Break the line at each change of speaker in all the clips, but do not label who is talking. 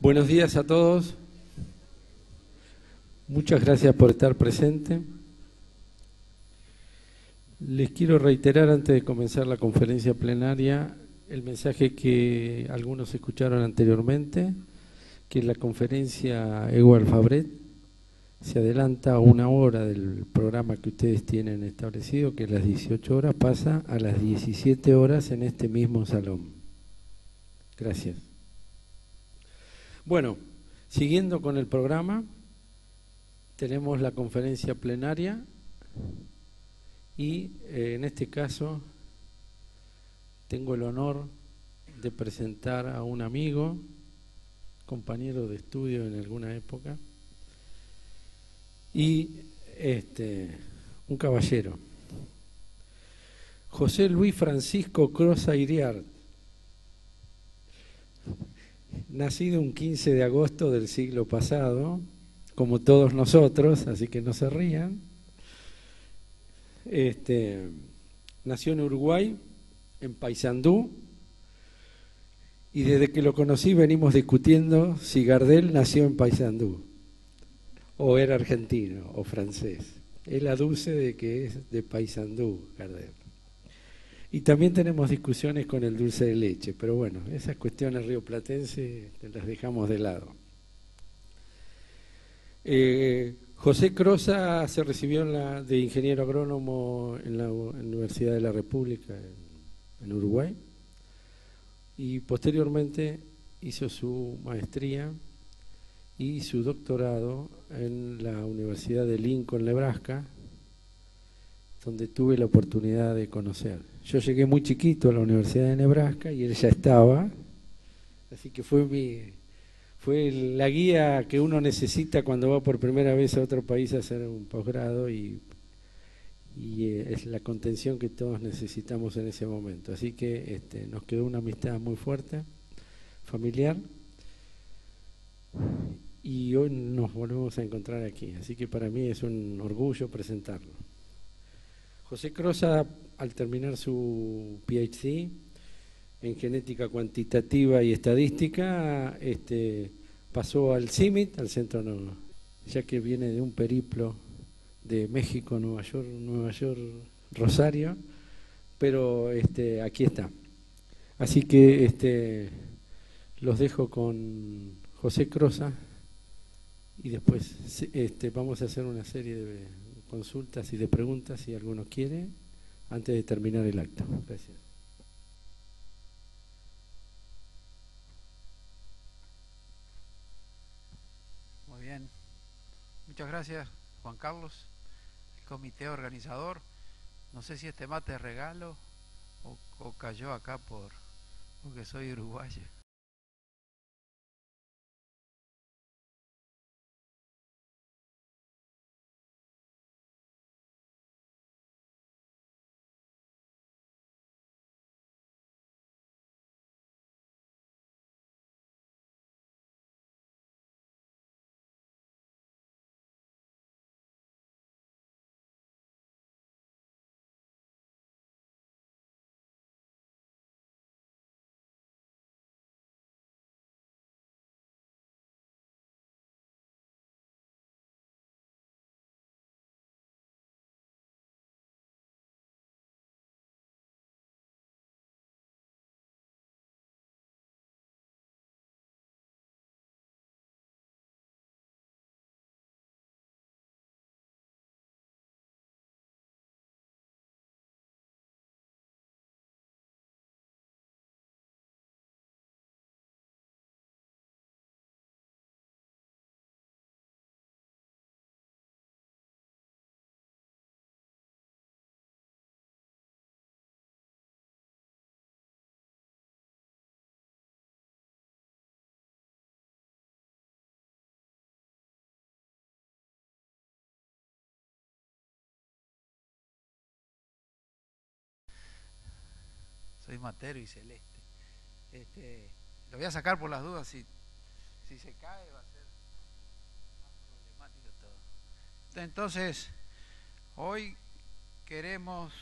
Buenos días a todos. Muchas gracias por estar presente. Les quiero reiterar antes de comenzar la conferencia plenaria el mensaje que algunos escucharon anteriormente, que la conferencia Ego Fabret se adelanta a una hora del programa que ustedes tienen establecido, que es las 18 horas, pasa a las 17 horas en este mismo salón. Gracias. Bueno, siguiendo con el programa, tenemos la conferencia plenaria y eh, en este caso tengo el honor de presentar a un amigo, compañero de estudio en alguna época, y este, un caballero, José Luis Francisco Croza Iriart, nacido un 15 de agosto del siglo pasado, como todos nosotros, así que no se rían. Este, nació en Uruguay, en Paysandú, y desde que lo conocí venimos discutiendo si Gardel nació en Paysandú o era argentino o francés. Él aduce de que es de Paysandú, Gardel. Y también tenemos discusiones con el dulce de leche, pero bueno, esas cuestiones rioplatense las dejamos de lado. Eh, José Croza se recibió de ingeniero agrónomo en la, Universidad de la República en Uruguay y posteriormente hizo su maestría y su doctorado en la Universidad de Lincoln, Nebraska, donde tuve la oportunidad de conocer. Yo llegué muy chiquito a la Universidad de Nebraska y él ya estaba, así que fue mi fue la guía que uno necesita cuando va por primera vez a otro país a hacer un posgrado y, eh, es la contención que todos necesitamos en ese momento. Así que este, nos quedó una amistad muy fuerte, familiar y hoy nos volvemos a encontrar aquí. Así que para mí es un orgullo presentarlo. José Croza, al terminar su PhD en genética cuantitativa y estadística, este, pasó al CIMIT, al Centro Nuevo, ya que viene de un periplo de México, Nueva York, Nueva York, Rosario, pero este, aquí está. Así que este, los dejo con José Croza y después este, vamos a hacer una serie de consultas y de preguntas si alguno quiere antes de terminar el acto. Gracias.
Muy bien. Muchas gracias, Juan Carlos, el comité organizador. No sé si este mate es regalo o, o cayó acá por porque soy uruguayo. Soy matero y celeste. Este, lo voy a sacar por las dudas, si, si se cae va a ser más problemático todo. Entonces, hoy queremos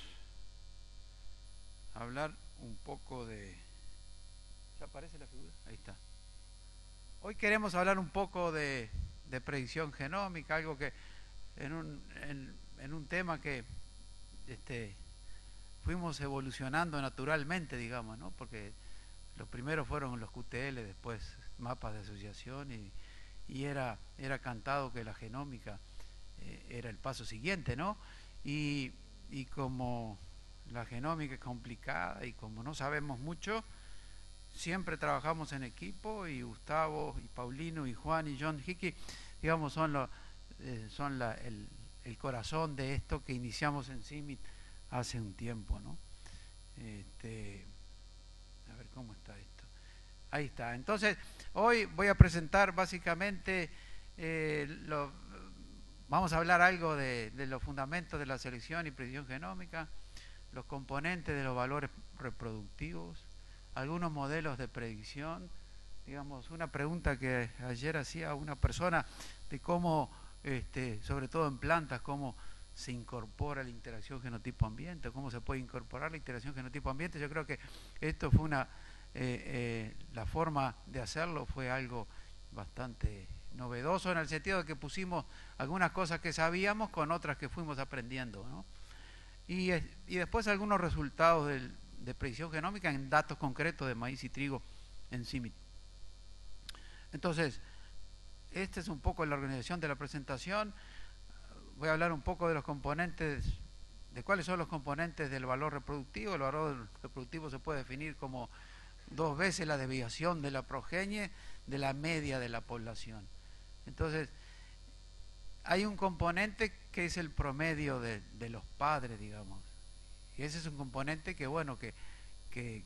hablar un poco de... ¿Ya aparece la figura? Ahí está. Hoy queremos hablar un poco de, predicción genómica, algo que en un, en, un tema que este, fuimos evolucionando naturalmente, digamos, ¿no? Porque los primeros fueron los QTL, después mapas de asociación y, y era, era cantado que la genómica eh, era el paso siguiente, ¿no? Y, y como la genómica es complicada y como no sabemos mucho, siempre trabajamos en equipo y Gustavo y Paulino y Juan y John Hickey, digamos, son, lo, eh, son el, el, corazón de esto que iniciamos en CIMIT hace un tiempo, ¿no? Este, a ver cómo está esto. Ahí está. Entonces, hoy voy a presentar básicamente, eh, lo, vamos a hablar algo de, los fundamentos de la selección y predicción genómica, los componentes de los valores reproductivos, algunos modelos de predicción. Digamos, una pregunta que ayer hacía una persona de cómo, este, sobre todo en plantas, cómo se incorpora la interacción genotipo-ambiente, cómo se puede incorporar la interacción genotipo-ambiente. Yo creo que esto fue una, eh, eh, la forma de hacerlo fue algo bastante novedoso en el sentido de que pusimos algunas cosas que sabíamos con otras que fuimos aprendiendo. ¿no? Y, y después algunos resultados del, de predicción genómica en datos concretos de maíz y trigo en CIMIT. Entonces, esta es un poco la organización de la presentación. Voy a hablar un poco de los componentes, de cuáles son los componentes del valor reproductivo. El valor reproductivo se puede definir como dos veces la deviación de la progenie de la media de la población. Entonces, hay un componente que es el promedio de, los padres, digamos. Y ese es un componente que, bueno, que, que,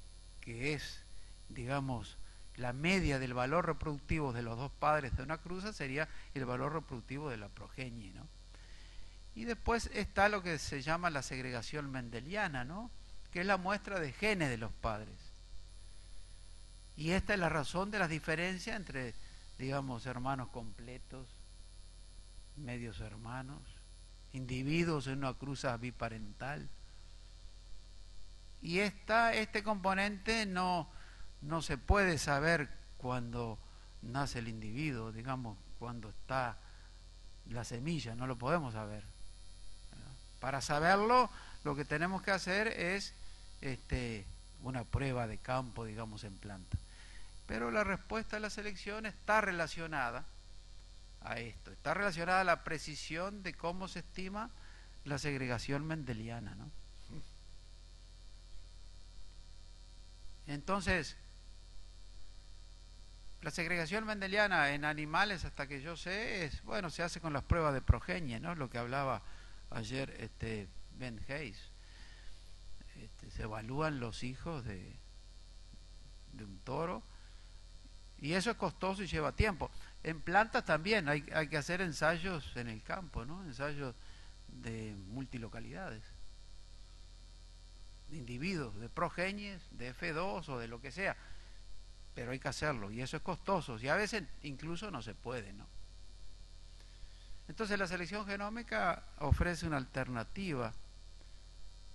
es, digamos, la media del valor reproductivo de los dos padres de una cruza sería el valor reproductivo de la progenie, ¿no? Y después está lo que se llama la segregación mendeliana, ¿no? Que es la muestra de genes de los padres. Y esta es la razón de las diferencias entre, digamos, hermanos completos, medios hermanos, individuos en una cruza biparental y esta, este componente no, no se puede saber cuando nace el individuo, digamos, cuando está la semilla, no lo podemos saber. Para saberlo, lo que tenemos que hacer es este, una prueba de campo, digamos, en planta. Pero la respuesta a la selección está relacionada a esto, está relacionada a la precisión de cómo se estima la segregación mendeliana, ¿no? Entonces, la segregación mendeliana en animales, hasta que yo sé, es, bueno, se hace con las pruebas de progenie, ¿no? Lo que hablaba ayer este Ben Hayes. Este, se evalúan los hijos de, de un toro y eso es costoso y lleva tiempo. En plantas también hay, hay que hacer ensayos en el campo, ¿no? Ensayos de multilocalidades de individuos, de progenies, de F2 o de lo que sea. Pero hay que hacerlo y eso es costoso y a veces incluso no se puede, ¿no? Entonces la selección genómica ofrece una alternativa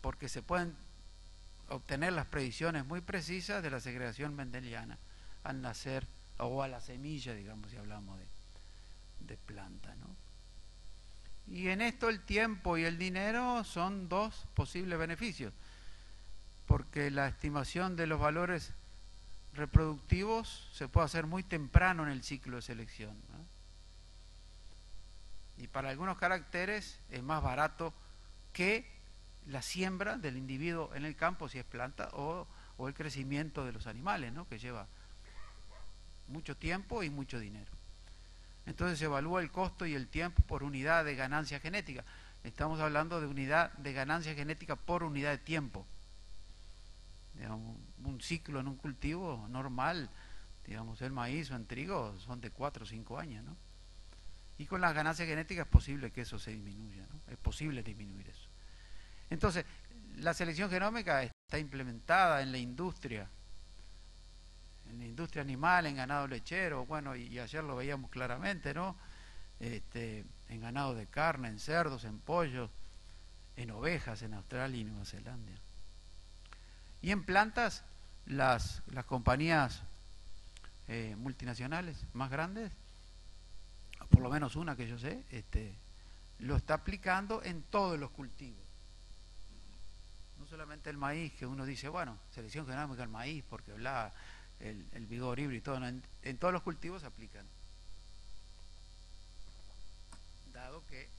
porque se pueden obtener las predicciones muy precisas de la segregación mendeliana al nacer o a la semilla, digamos, si hablamos de, planta, ¿no? Y en esto el tiempo y el dinero son dos posibles beneficios porque la estimación de los valores reproductivos se puede hacer muy temprano en el ciclo de selección. Y para algunos caracteres es más barato que la siembra del individuo en el campo, si es planta, o, el crecimiento de los animales, ¿no? que lleva mucho tiempo y mucho dinero. Entonces se evalúa el costo y el tiempo por unidad de ganancia genética. Estamos hablando de unidad de ganancia genética por unidad de tiempo un ciclo en un cultivo normal, digamos, el maíz o en trigo son de 4 o 5 años, ¿no? Y con las ganancias genéticas es posible que eso se disminuya, ¿no? Es posible disminuir eso. Entonces, la selección genómica está implementada en la industria, en la industria animal, en ganado lechero, bueno, y, ayer lo veíamos claramente, ¿no? Este, en ganado de carne, en cerdos, en pollos, en ovejas en Australia y Nueva Zelanda. Y en plantas, las, las compañías eh, multinacionales más grandes, por lo menos una que yo sé, este, lo está aplicando en todos los cultivos. No solamente el maíz, que uno dice, bueno, selección genómica el maíz, porque bla, el, el vigor híbrido y todo, en, en todos los cultivos se aplican. Dado que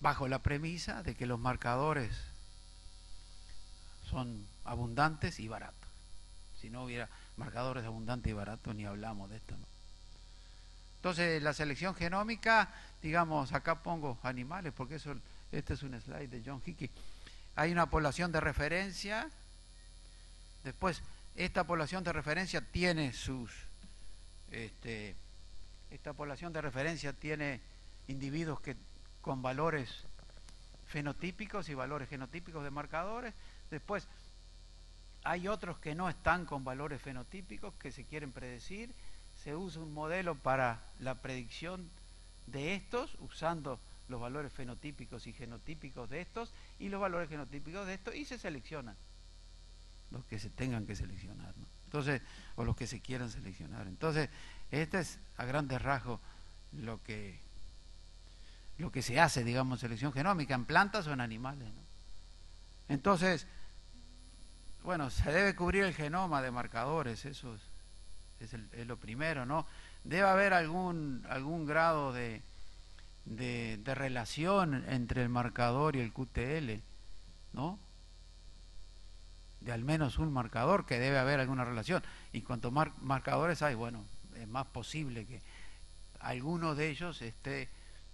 bajo la premisa de que los marcadores son abundantes y baratos. Si no hubiera marcadores abundantes y baratos, ni hablamos de esto. Entonces, la selección genómica, digamos, acá pongo animales, porque eso, este es un slide de John Hickey. Hay una población de referencia, después, esta población de referencia tiene sus, este, esta población de referencia tiene individuos que con valores fenotípicos y valores genotípicos de marcadores. Después, hay otros que no están con valores fenotípicos que se quieren predecir. Se usa un modelo para la predicción de estos, usando los valores fenotípicos y genotípicos de estos y los valores genotípicos de estos, y se seleccionan los que se tengan que seleccionar, ¿no? Entonces, o los que se quieran seleccionar. Entonces, este es a grandes rasgos lo que lo que se hace, digamos, selección genómica, en plantas o en animales. ¿no? Entonces, bueno, se debe cubrir el genoma de marcadores, eso es, es, el, es lo primero, ¿no? Debe haber algún, algún grado de, de, de, relación entre el marcador y el QTL, ¿no? De al menos un marcador que debe haber alguna relación. Y cuanto más marcadores hay, bueno, es más posible que alguno de ellos esté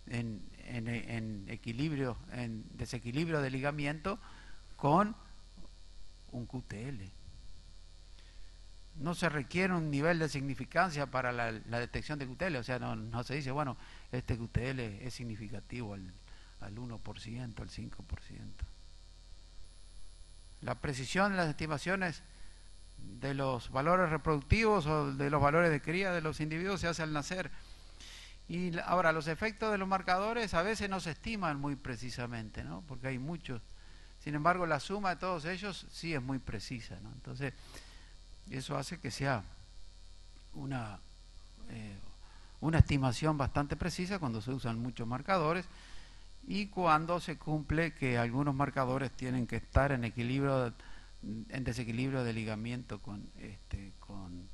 en, en, en, equilibrio, en desequilibrio de ligamiento con un QTL. No se requiere un nivel de significancia para la, detección de QTL, o sea, no, no, se dice, bueno, este QTL es significativo al, al 1%, al 5%. La precisión en las estimaciones de los valores reproductivos o de los valores de cría de los individuos se hace al nacer y ahora, los efectos de los marcadores a veces no se estiman muy precisamente, ¿no? Porque hay muchos. Sin embargo, la suma de todos ellos sí es muy precisa, ¿no? Entonces, eso hace que sea una, eh, una estimación bastante precisa cuando se usan muchos marcadores y cuando se cumple que algunos marcadores tienen que estar en equilibrio, en desequilibrio de ligamiento con, este, con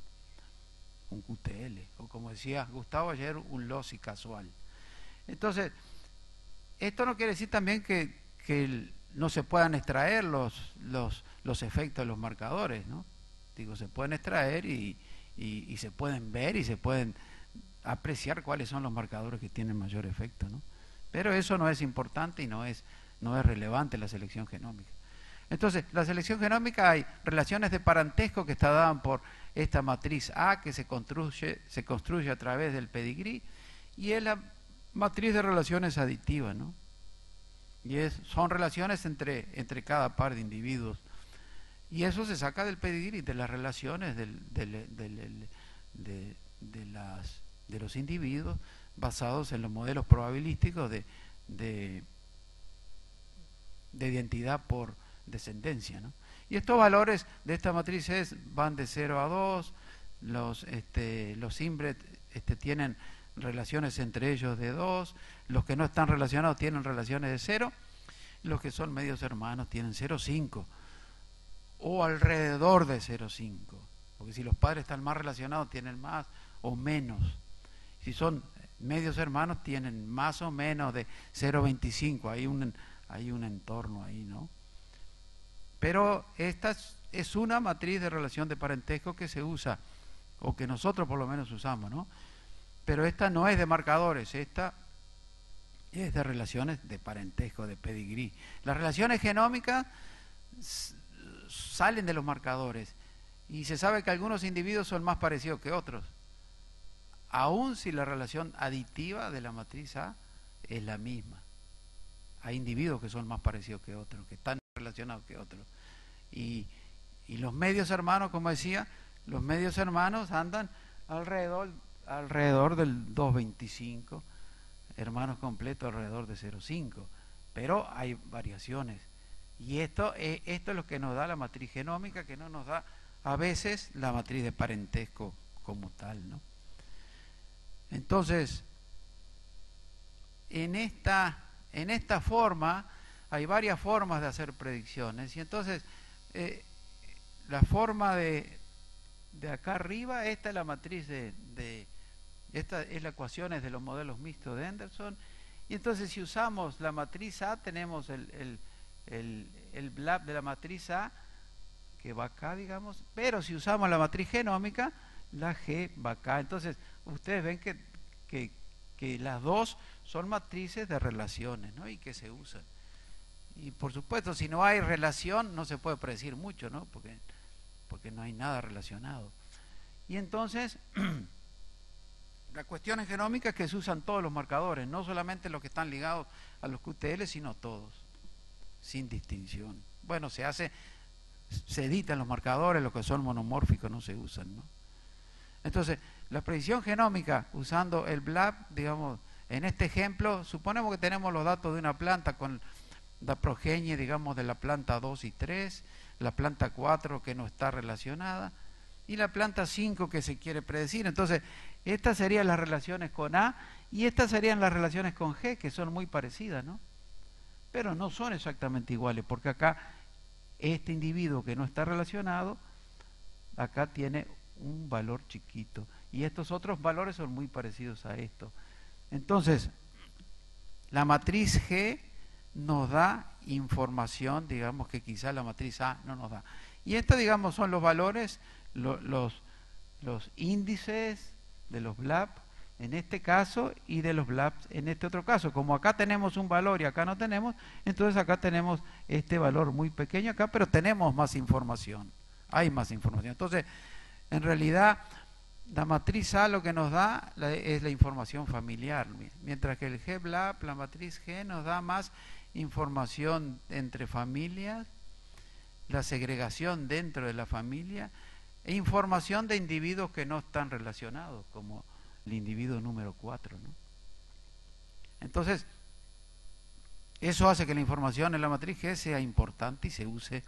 un QTL, o como decía Gustavo ayer, un lossy casual. Entonces, esto no quiere decir también que, que no se puedan extraer los, los, los, efectos de los marcadores, ¿no? Digo, se pueden extraer y, y, se pueden ver y se pueden apreciar cuáles son los marcadores que tienen mayor efecto, ¿no? Pero eso no es importante y no es, no es relevante la selección genómica. Entonces, la selección genómica hay relaciones de parentesco que está dadas por esta matriz A que se construye, se construye a través del pedigrí y es la matriz de relaciones aditivas, ¿no? Y son relaciones entre, entre cada par de individuos. Y eso se saca del pedigrí, de las relaciones del, de, de, las, de los individuos basados en los modelos probabilísticos de, de, de identidad por descendencia, ¿no? Y estos valores de esta matriz van de 0 a 2, los, este, los Imbret este, tienen relaciones entre ellos de 2, los que no están relacionados tienen relaciones de 0, los que son medios hermanos tienen 0,5 o alrededor de 0,5, porque si los padres están más relacionados tienen más o menos, si son medios hermanos tienen más o menos de 0,25, hay un, hay un entorno ahí, ¿no? Pero esta es una matriz de relación de parentesco que se usa, o que nosotros por lo menos usamos, ¿no? Pero esta no es de marcadores, esta es de relaciones de parentesco, de pedigrí. Las relaciones genómicas salen de los marcadores y se sabe que algunos individuos son más parecidos que otros, aun si la relación aditiva de la matriz A es la misma. Hay individuos que son más parecidos que otros, que están relacionados que otros. Y, y los medios hermanos, como decía, los medios hermanos andan alrededor, alrededor del 2.25, hermanos completos alrededor de 0.5, pero hay variaciones. Y esto, es lo que nos da la matriz genómica, que no nos da a veces la matriz de parentesco como tal, ¿no? Entonces, en esta, en esta forma hay varias formas de hacer predicciones y entonces eh, la forma de, de acá arriba, esta es la matriz de esta es la ecuaciones de los modelos mixtos de Henderson y entonces si usamos la matriz A tenemos el, el, el, el BLAP de la matriz A que va acá, digamos, pero si usamos la matriz genómica, la G va acá. Entonces, ustedes ven que, que, que las dos son matrices de relaciones, ¿no? Y que se usan. Y por supuesto, si no hay relación, no se puede predecir mucho, ¿no? Porque, porque no hay nada relacionado. Y entonces, la cuestión en genómica es que se usan todos los marcadores, no solamente los que están ligados a los QTL, sino todos, sin distinción. Bueno, se hace se editan los marcadores, los que son monomórficos no se usan. ¿no? Entonces, la predicción genómica usando el BLAP, digamos, en este ejemplo, suponemos que tenemos los datos de una planta con la progenie, digamos, de la planta 2 y 3, la planta 4 que no está relacionada, y la planta 5 que se quiere predecir. Entonces, estas serían las relaciones con A y estas serían las relaciones con G, que son muy parecidas, ¿no? Pero no son exactamente iguales, porque acá este individuo que no está relacionado, acá tiene un valor chiquito. Y estos otros valores son muy parecidos a esto. Entonces, la matriz G nos da información, digamos que quizá la matriz A no nos da. Y estos, digamos, son los valores, los, los índices de los BLAP en este caso y de los BLAPs en este otro caso. Como acá tenemos un valor y acá no tenemos, entonces acá tenemos este valor muy pequeño acá, pero tenemos más información. Hay más información. Entonces, en realidad, la matriz A lo que nos da es la información familiar, mientras que el G-BLAP, la matriz G, nos da más información entre familias, la segregación dentro de la familia e información de individuos que no están relacionados, como el individuo número 4. ¿no? Entonces, eso hace que la información en la matriz G sea importante y se use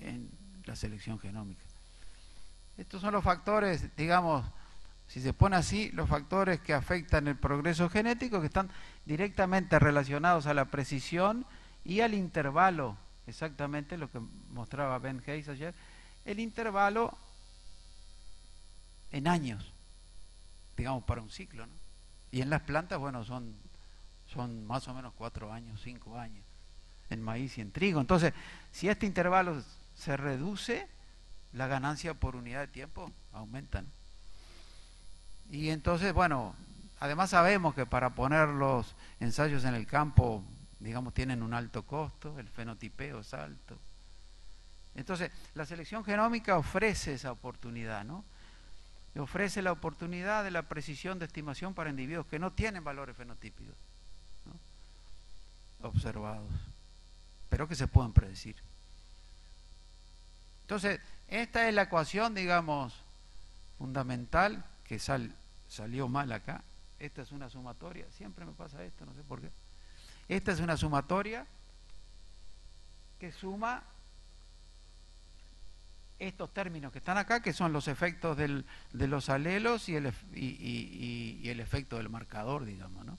en la selección genómica. Estos son los factores, digamos, si se pone así, los factores que afectan el progreso genético, que están directamente relacionados a la precisión y al intervalo, exactamente lo que mostraba Ben Hayes ayer, el intervalo en años digamos, para un ciclo. ¿no? Y en las plantas, bueno, son, son más o menos cuatro años, cinco años, en maíz y en trigo. Entonces, si este intervalo se reduce, la ganancia por unidad de tiempo aumenta. Y entonces, bueno, además sabemos que para poner los ensayos en el campo, digamos, tienen un alto costo, el fenotipeo es alto. Entonces, la selección genómica ofrece esa oportunidad, ¿no? ofrece la oportunidad de la precisión de estimación para individuos que no tienen valores fenotípicos observados, pero que se pueden predecir. Entonces, esta es la ecuación, digamos, fundamental que salió mal acá. Esta es una sumatoria, siempre me pasa esto, no sé por qué. Esta es una sumatoria que suma estos términos que están acá, que son los efectos del, de los alelos y el, y, el efecto del marcador, digamos, ¿no?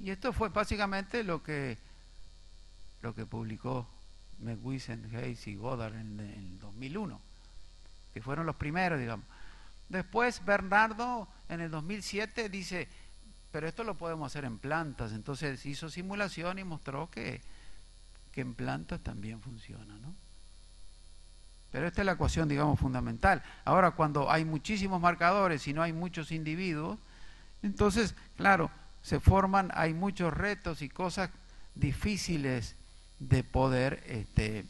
Y esto fue básicamente lo que, lo que publicó McWisen, Hayes y Goddard en, el 2001, que fueron los primeros, digamos. Después Bernardo en el 2007 dice, pero esto lo podemos hacer en plantas. Entonces hizo simulación y mostró que, que en plantas también funciona, ¿no? Pero esta es la ecuación, digamos, fundamental. Ahora, cuando hay muchísimos marcadores y no hay muchos individuos, entonces, claro, se forman, hay muchos retos y cosas difíciles de poder este,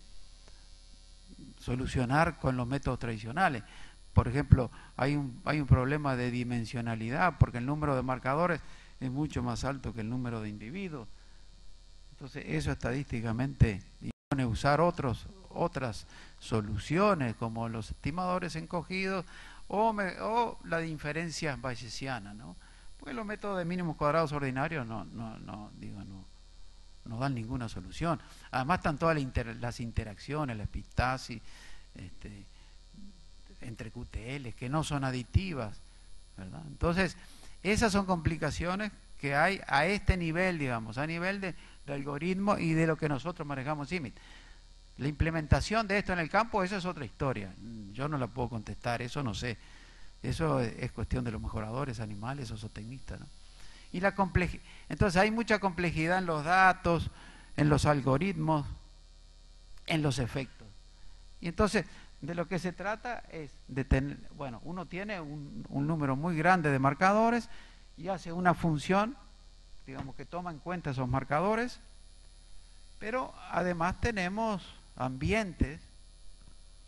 solucionar con los métodos tradicionales. Por ejemplo, hay un, hay un problema de dimensionalidad, porque el número de marcadores es mucho más alto que el número de individuos. Entonces, eso estadísticamente, y usar otros, otras soluciones como los estimadores encogidos o, o la de inferencia bayesiana, ¿no? Porque los métodos de mínimos cuadrados ordinarios no, no, no, digo, no, no dan ninguna solución. Además están todas las interacciones, la epistasis, este, entre QTL, que no son aditivas, ¿verdad? Entonces, esas son complicaciones que hay a este nivel, digamos, a nivel de, algoritmo y de lo que nosotros manejamos CIMIT. La implementación de esto en el campo, esa es otra historia. Yo no la puedo contestar, eso no sé. Eso es cuestión de los mejoradores animales o. ¿no? Y la Entonces hay mucha complejidad en los datos, en los algoritmos, en los efectos. Y entonces de lo que se trata es de tener, bueno, uno tiene un, un número muy grande de marcadores y hace una función, digamos que toma en cuenta esos marcadores, pero además tenemos ambientes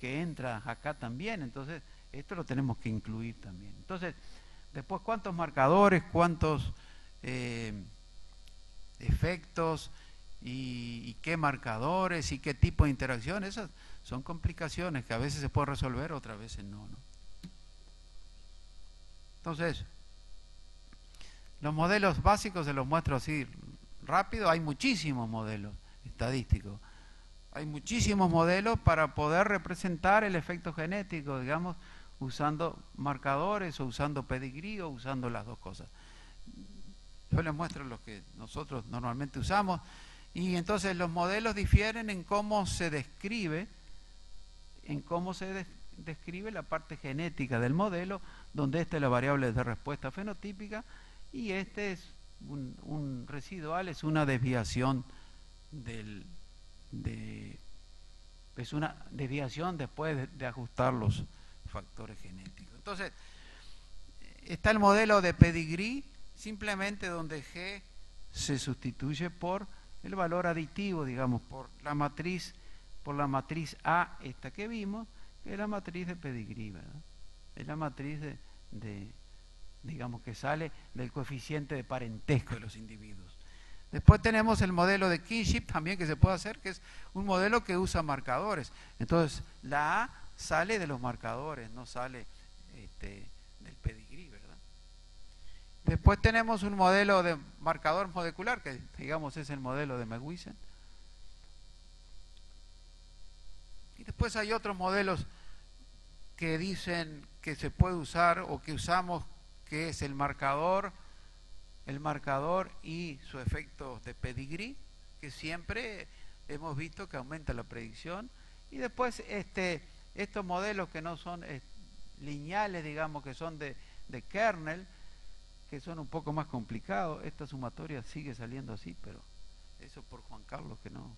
que entran acá también, entonces esto lo tenemos que incluir también. Entonces, después, ¿cuántos marcadores, cuántos eh, efectos y, qué marcadores y qué tipo de interacción? Esas son complicaciones que a veces se puede resolver, otras veces no. ¿no? Entonces, los modelos básicos se los muestro así rápido, hay muchísimos modelos estadísticos. Hay muchísimos modelos para poder representar el efecto genético, digamos, usando marcadores o usando pedigrí o usando las dos cosas. Yo les muestro los que nosotros normalmente usamos y entonces los modelos difieren en cómo se describe, en cómo se describe la parte genética del modelo, donde esta es la variable de respuesta fenotípica y este es un, residual, es una desviación del, de, es una desviación después de ajustar los, factores genéticos. Entonces, está el modelo de pedigrí, simplemente donde G se sustituye por el valor aditivo, digamos, por la matriz, por la matriz A, esta que vimos, que es la matriz de pedigrí, ¿verdad? Es la matriz de, de digamos, que sale del coeficiente de parentesco de los individuos. Después tenemos el modelo de kinship también que se puede hacer, que es un modelo que usa marcadores. Entonces, la A sale de los marcadores, no sale este, del pedigrí, ¿verdad? Después tenemos un modelo de marcador molecular, que digamos es el modelo de Mewisen. Y después hay otros modelos que dicen que se puede usar o que usamos, que es el marcador, el marcador y su efecto de pedigrí, que siempre hemos visto que aumenta la predicción. Y después este estos modelos que no son eh, lineales, digamos, que son de, kernel, que son un poco más complicados, esta sumatoria sigue saliendo así, pero eso por Juan Carlos que no,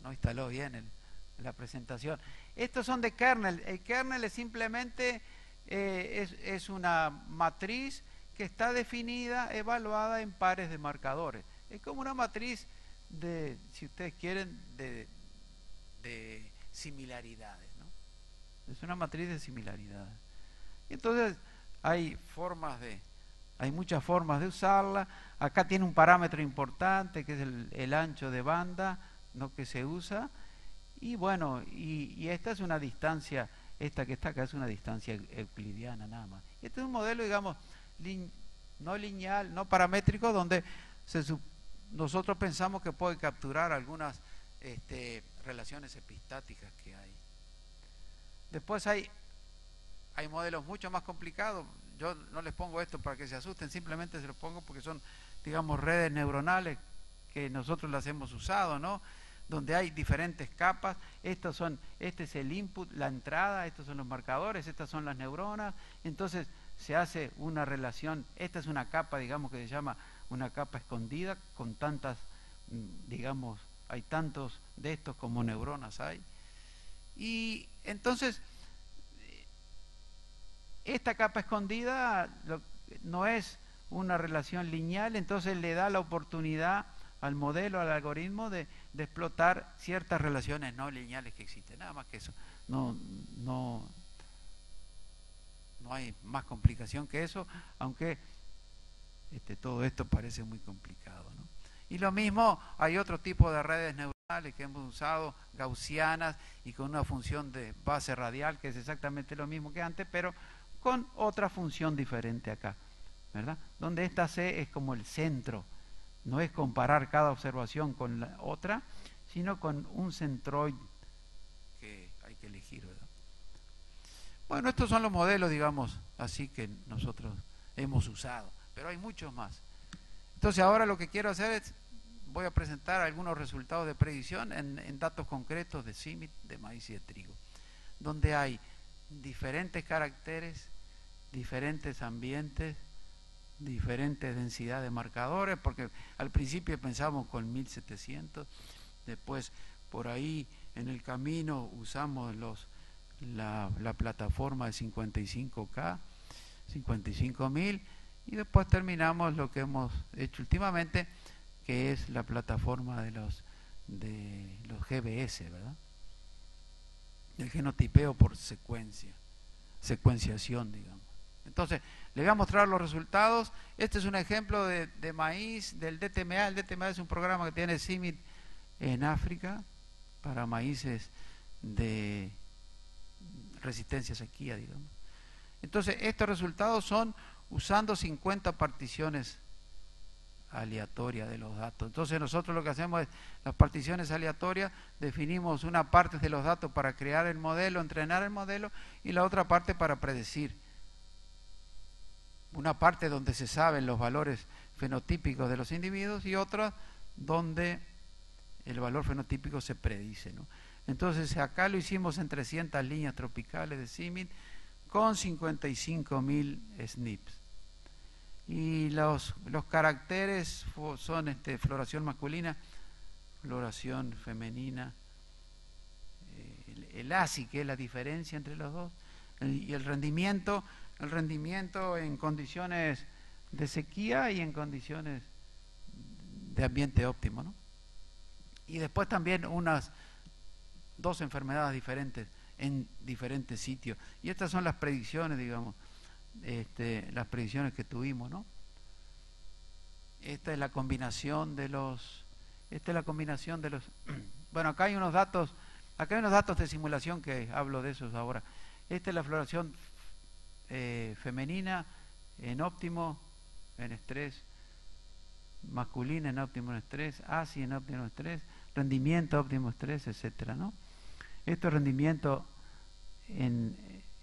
no instaló bien la presentación. Estos son de kernel. El kernel es simplemente eh, es, una matriz que está definida, evaluada en pares de marcadores. Es como una matriz de, si ustedes quieren, de similaridades. ¿no? Es una matriz de similaridades. Y entonces hay formas de, hay muchas formas de usarla. Acá tiene un parámetro importante que es el, ancho de banda ¿no? que se usa. Y bueno, y, esta es una distancia, esta que está acá es una distancia euclidiana nada más. Este es un modelo, digamos, no lineal, no paramétrico, donde se, nosotros pensamos que puede capturar algunas este, relaciones epistáticas que hay. Después hay, hay modelos mucho más complicados. Yo no les pongo esto para que se asusten, simplemente se los pongo porque son, digamos, redes neuronales que nosotros las hemos usado, ¿no? Donde hay diferentes capas. Estos son, este es el input, la entrada, estos son los marcadores, estas son las neuronas. Entonces se hace una relación, esta es una capa, digamos, que se llama una capa escondida con tantas, mm, digamos, hay tantos de estos como neuronas hay. Y entonces, esta capa escondida no es una relación lineal, entonces le da la oportunidad al modelo, al algoritmo de, explotar ciertas relaciones no lineales que existen, nada más que eso. No, no, no hay más complicación que eso, aunque este, todo esto parece muy complicado. ¿no? Y lo mismo, hay otro tipo de redes neuronales que hemos usado, gaussianas, y con una función de base radial, que es exactamente lo mismo que antes, pero con otra función diferente acá, ¿verdad? Donde esta C es como el centro, no es comparar cada observación con la otra, sino con un centroid que hay que elegir, ¿verdad? Bueno, estos son los modelos, digamos, así que nosotros hemos usado, pero hay muchos más. Entonces ahora lo que quiero hacer es, voy a presentar algunos resultados de predicción en, datos concretos de CIMIT, de maíz y de trigo, donde hay diferentes caracteres, diferentes ambientes, diferentes densidades de marcadores, porque al principio pensamos con 1700, después por ahí en el camino usamos los, la, la plataforma de 55K, 55.000, y después terminamos lo que hemos hecho últimamente, que es la plataforma de los, de los GBS, ¿verdad? El genotipeo por secuencia, secuenciación, digamos. Entonces, le voy a mostrar los resultados. Este es un ejemplo de, de maíz del DTMA. El DTMA es un programa que tiene CIMIT en África para maíces de resistencia a sequía, digamos. Entonces, estos resultados son usando 50 particiones aleatorias de los datos. Entonces, nosotros lo que hacemos es las particiones aleatorias, definimos una parte de los datos para crear el modelo, entrenar el modelo, y la otra parte para predecir. Una parte donde se saben los valores fenotípicos de los individuos y otra donde el valor fenotípico se predice. ¿no? Entonces acá lo hicimos en 300 líneas tropicales de CIMIT con 55.000 SNPs. Y los, los caracteres son este, floración masculina, floración femenina, eh, el, ASI, que es la diferencia entre los dos, y el rendimiento, el rendimiento en condiciones de sequía y en condiciones de ambiente óptimo. ¿no? Y después también unas dos enfermedades diferentes en diferentes sitios. Y estas son las predicciones, digamos, este, las predicciones que tuvimos, ¿no? Esta es la combinación de los, esta es la combinación de los, bueno, acá hay unos datos, acá hay unos datos de simulación que hablo de esos ahora. Esta es la floración eh, femenina en óptimo, en estrés, masculina en óptimo en estrés, ASI en óptimo en estrés, rendimiento óptimo estrés, etcétera, ¿no? Esto es rendimiento en,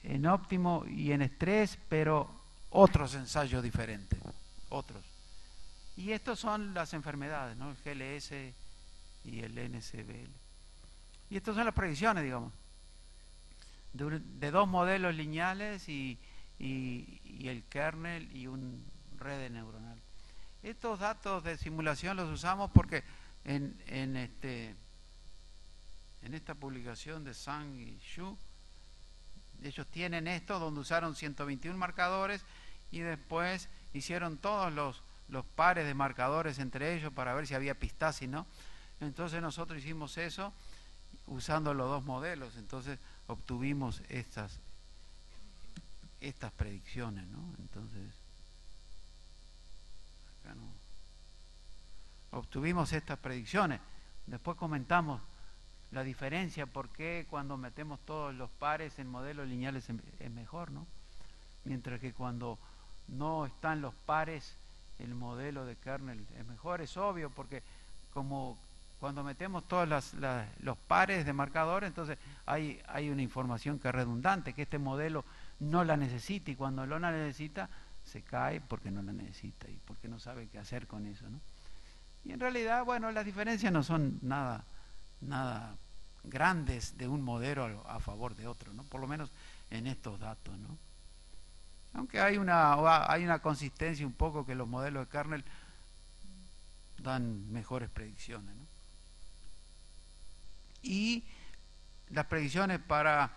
en óptimo y en estrés, pero otros ensayos diferentes, otros. Y estos son las enfermedades, ¿no? el GLS y el NCBL. Y estas son las predicciones, digamos, de, dos modelos lineales y, y, el kernel y un red neuronal. Estos datos de simulación los usamos porque en, en este en esta publicación de Sang y Xu, ellos tienen esto donde usaron 121 marcadores y después hicieron todos los, pares de marcadores entre ellos para ver si había pistasis, ¿no? Entonces nosotros hicimos eso usando los dos modelos, entonces obtuvimos estas predicciones. Entonces acá no obtuvimos estas predicciones. Después comentamos la diferencia, por qué cuando metemos todos los pares en modelos lineales es mejor, ¿no? Mientras que cuando no están los pares, el modelo de kernel es mejor, es obvio, porque como cuando metemos todos los pares de marcadores, entonces hay, hay una información que es redundante, que este modelo no la necesita y cuando lo necesita se cae porque no la necesita y porque no sabe qué hacer con eso, ¿no? Y en realidad, bueno, las diferencias no son nada, nada grandes de un modelo a favor de otro, ¿no? Por lo menos en estos datos, ¿no? Aunque hay una, hay una consistencia un poco que los modelos de kernel dan mejores predicciones, ¿no? Y las predicciones para,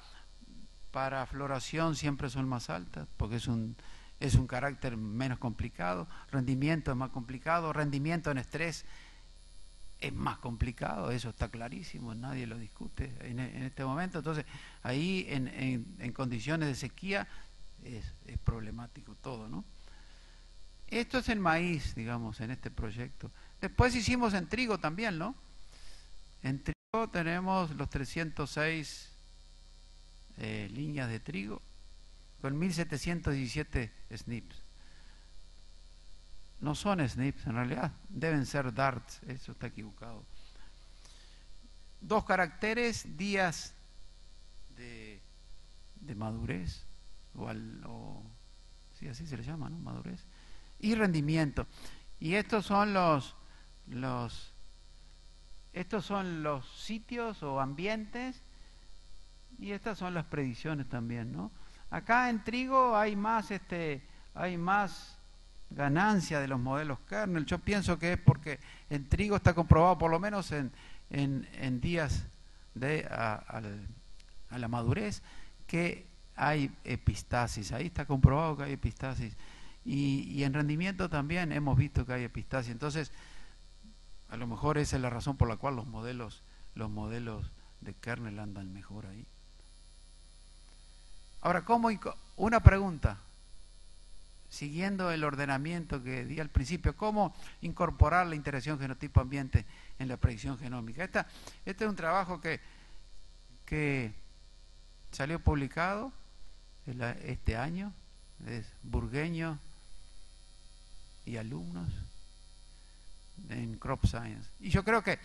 para floración siempre son más altas, porque es un, es un carácter menos complicado, rendimiento es más complicado, rendimiento en estrés es más complicado, eso está clarísimo, nadie lo discute en, este momento. Entonces, ahí en, condiciones de sequía es, problemático todo, ¿no? Esto es en maíz, digamos, en este proyecto. Después hicimos en trigo también, ¿no? En trigo tenemos los 306 eh, líneas de trigo con 1717 SNPs no son SNPs en realidad, deben ser darts, eso está equivocado. Dos caracteres, días de, madurez, o, al, sí, así se le llama, ¿no? Madurez, y rendimiento. Y estos son los, los, estos son los sitios o ambientes, y estas son las predicciones también, ¿no? Acá en trigo hay más, este, hay más ganancia de los modelos kernel. Yo pienso que es porque en trigo está comprobado, por lo menos en, en, días de a, la madurez, que hay epistasis. Ahí está comprobado que hay epistasis. Y, y, en rendimiento también hemos visto que hay epistasis. Entonces, a lo mejor esa es la razón por la cual los modelos, los modelos de kernel andan mejor ahí. Ahora, ¿cómo? Una pregunta, siguiendo el ordenamiento que di al principio, ¿cómo incorporar la interacción genotipo-ambiente en la predicción genómica? Esta, este es un trabajo que, que salió publicado este año, es burgueño y alumnos en Crop Science. Y yo creo que,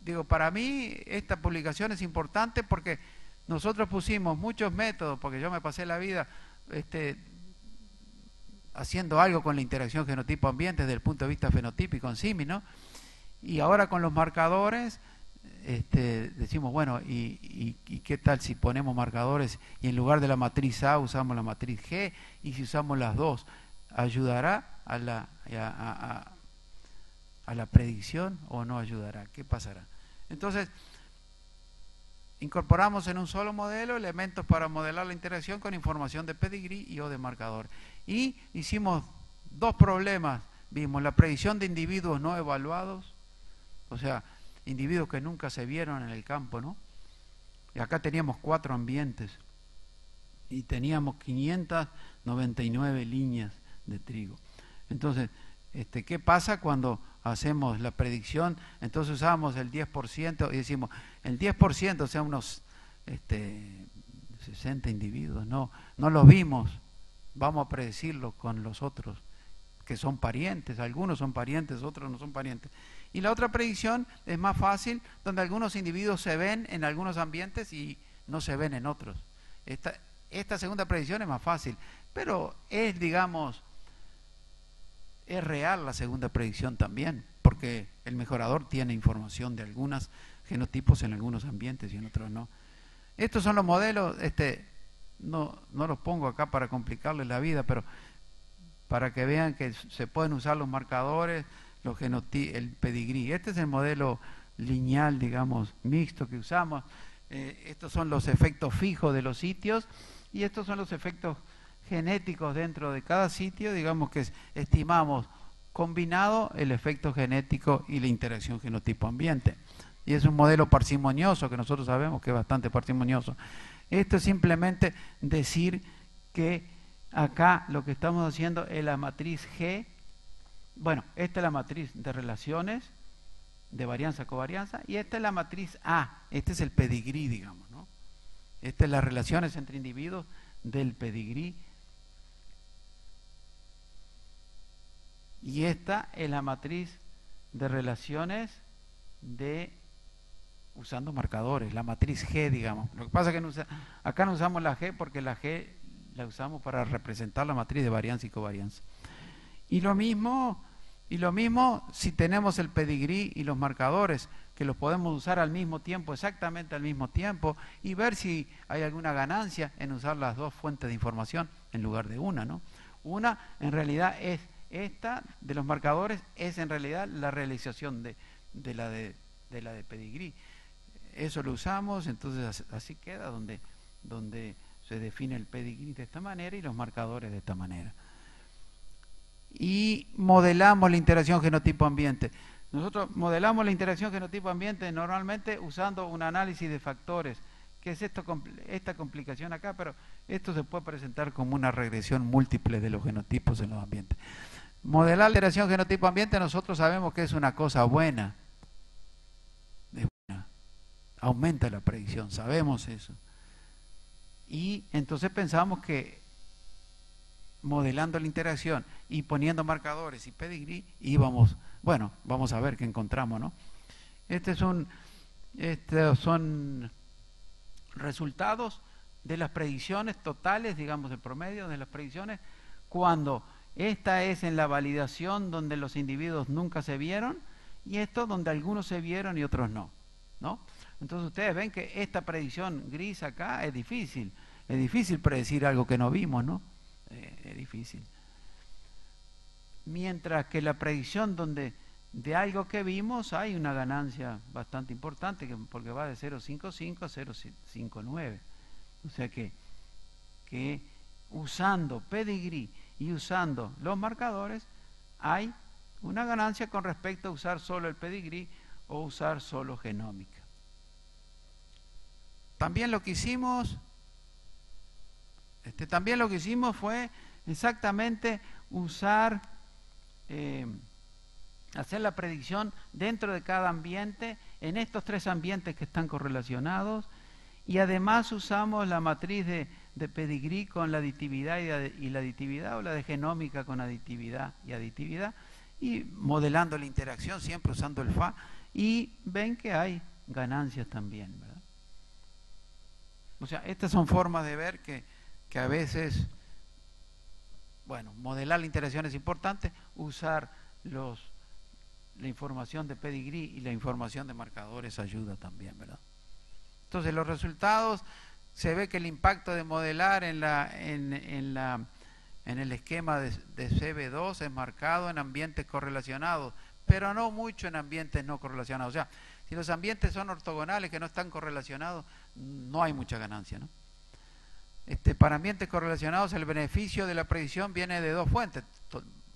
digo, para mí esta publicación es importante porque nosotros pusimos muchos métodos, porque yo me pasé la vida este, haciendo algo con la interacción genotipo-ambiente desde el punto de vista fenotípico en sí, ¿no? Y ahora con los marcadores, este, decimos, bueno, y, qué tal si ponemos marcadores y en lugar de la matriz A usamos la matriz G y si usamos las dos, ¿ayudará a la, a la predicción o no ayudará? ¿Qué pasará? Entonces, Incorporamos en un solo modelo elementos para modelar la interacción con información de pedigrí y o de marcador. Y hicimos dos problemas. Vimos la predicción de individuos no evaluados, o sea, individuos que nunca se vieron en el campo, ¿no? Y acá teníamos cuatro ambientes y teníamos 599 líneas de trigo. Entonces, este, ¿qué pasa cuando hacemos la predicción? Entonces usamos el 10% y decimos, el 10%, o sea, unos este, 60 individuos, no, no los vimos, vamos a predecirlo con los otros, que son parientes, algunos son parientes, otros no son parientes. Y la otra predicción es más fácil, donde algunos individuos se ven en algunos ambientes y no se ven en otros. Esta, esta segunda predicción es más fácil, pero es, digamos, es real la segunda predicción también, porque el mejorador tiene información de algunos genotipos en algunos ambientes y en otros no. Estos son los modelos, este, no, no los pongo acá para complicarles la vida, pero para que vean que se pueden usar los marcadores, los el pedigrí. Este es el modelo lineal, digamos, mixto que usamos. Eh, estos son los efectos fijos de los sitios y estos son los efectos genéticos dentro de cada sitio, digamos que estimamos combinado el efecto genético y la interacción genotipo-ambiente. Y es un modelo parsimonioso que nosotros sabemos que es bastante parsimonioso. Esto es simplemente decir que acá lo que estamos haciendo es la matriz G. Bueno, esta es la matriz de relaciones de varianza-covarianza y esta es la matriz A. Este es el pedigrí, digamos, ¿no? Esta es las relaciones entre individuos del pedigrí Y esta es la matriz de relaciones de usando marcadores, la matriz G, digamos. Lo que pasa es que acá no usamos la G porque la G la usamos para representar la matriz de varianza y covarianza. Y lo mismo, y lo mismo si tenemos el pedigrí y los marcadores, que los podemos usar al mismo tiempo, exactamente al mismo tiempo, y ver si hay alguna ganancia en usar las dos fuentes de información en lugar de una, ¿no? Una en realidad es esta de los marcadores es en realidad la realización de, la, de, la de pedigrí. Eso lo usamos, entonces así queda donde, donde se define el pedigrí de esta manera y los marcadores de esta manera. Y modelamos la interacción genotipo-ambiente. Nosotros modelamos la interacción genotipo-ambiente normalmente usando un análisis de factores. ¿Qué es esto, esta complicación acá? Pero esto se puede presentar como una regresión múltiple de los genotipos en los ambientes. Modelar la alteración genotipo ambiente nosotros sabemos que es una cosa buena. Aumenta la predicción, sabemos eso. Y entonces pensamos que modelando la interacción y poniendo marcadores y pedigrí íbamos, bueno, vamos a ver qué encontramos, ¿no? Este es un, estos son resultados de las predicciones totales, digamos el promedio de las predicciones, cuando esta es en la validación donde los individuos nunca se vieron y esto donde algunos se vieron y otros no, ¿no? Entonces ustedes ven que esta predicción gris acá es difícil, es difícil predecir algo que no vimos, ¿no? Eh, es difícil. Mientras que la predicción donde de algo que vimos hay una ganancia bastante importante porque va de 0,55 a 0,59. O sea que, que usando pedigree y usando los marcadores hay una ganancia con respecto a usar solo el pedigree o usar solo genómica. También lo que hicimos, este, también lo que hicimos fue exactamente usar eh, hacer la predicción dentro de cada ambiente, en estos tres ambientes que están correlacionados, y además usamos la matriz de, de pedigrí con la aditividad y, la aditividad, o la de genómica con aditividad y aditividad, y modelando la interacción, siempre usando el FA, y ven que hay ganancias también, ¿verdad? O sea, estas son formas de ver que, que a veces, bueno, modelar la interacción es importante, usar los la información de pedigree y la información de marcadores ayuda también, ¿verdad? Entonces los resultados, se ve que el impacto de modelar en, la, en, la, en el esquema de, de CB2 es marcado en ambientes correlacionados, pero no mucho en ambientes no correlacionados. O sea, si los ambientes son ortogonales, que no están correlacionados, no hay mucha ganancia, ¿no? Este, para ambientes correlacionados el beneficio de la predicción viene de dos fuentes.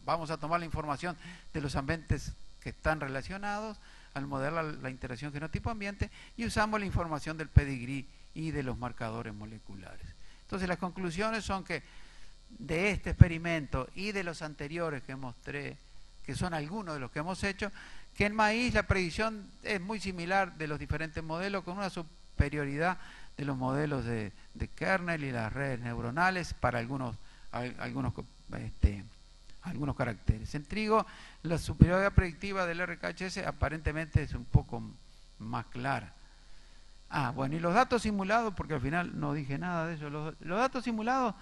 Vamos a tomar la información de los ambientes que están relacionados al modelar la interacción genotipo-ambiente y usamos la información del pedigrí y de los marcadores moleculares. Entonces las conclusiones son que de este experimento y de los anteriores que mostré, que son algunos de los que hemos hecho, que en maíz la predicción es muy similar de los diferentes modelos con una superioridad de los modelos de, kernel y las redes neuronales para algunos, algunos este, algunos caracteres. En trigo, la superioridad predictiva del RKHS aparentemente es un poco más clara. Ah, bueno, y los datos simulados, porque al final no dije nada de eso, los, datos simulados,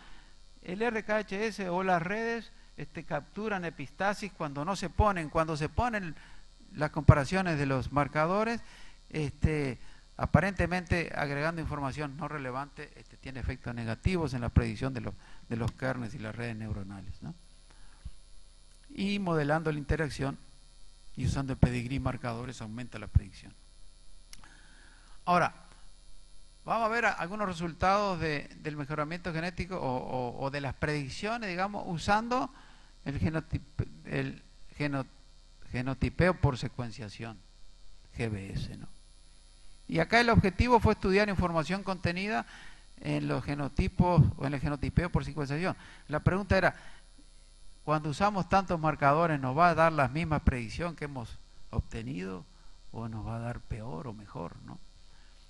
el RKHS o las redes este, capturan epistasis cuando no se ponen, cuando se ponen las comparaciones de los marcadores, este, aparentemente agregando información no relevante, este, tiene efectos negativos en la predicción de los, de los kernels y las redes neuronales. ¿no? y modelando la interacción y usando el pedigrí marcadores aumenta la predicción. Ahora, vamos a ver algunos resultados del mejoramiento genético o, de las predicciones, digamos, usando el, el genotipeo por secuenciación, GBS. ¿no? Y acá el objetivo fue estudiar información contenida en los genotipos o en el genotipeo por secuenciación. La pregunta era, cuando usamos tantos marcadores, ¿nos va a dar la misma predicción que hemos obtenido o nos va a dar peor o mejor? ¿no?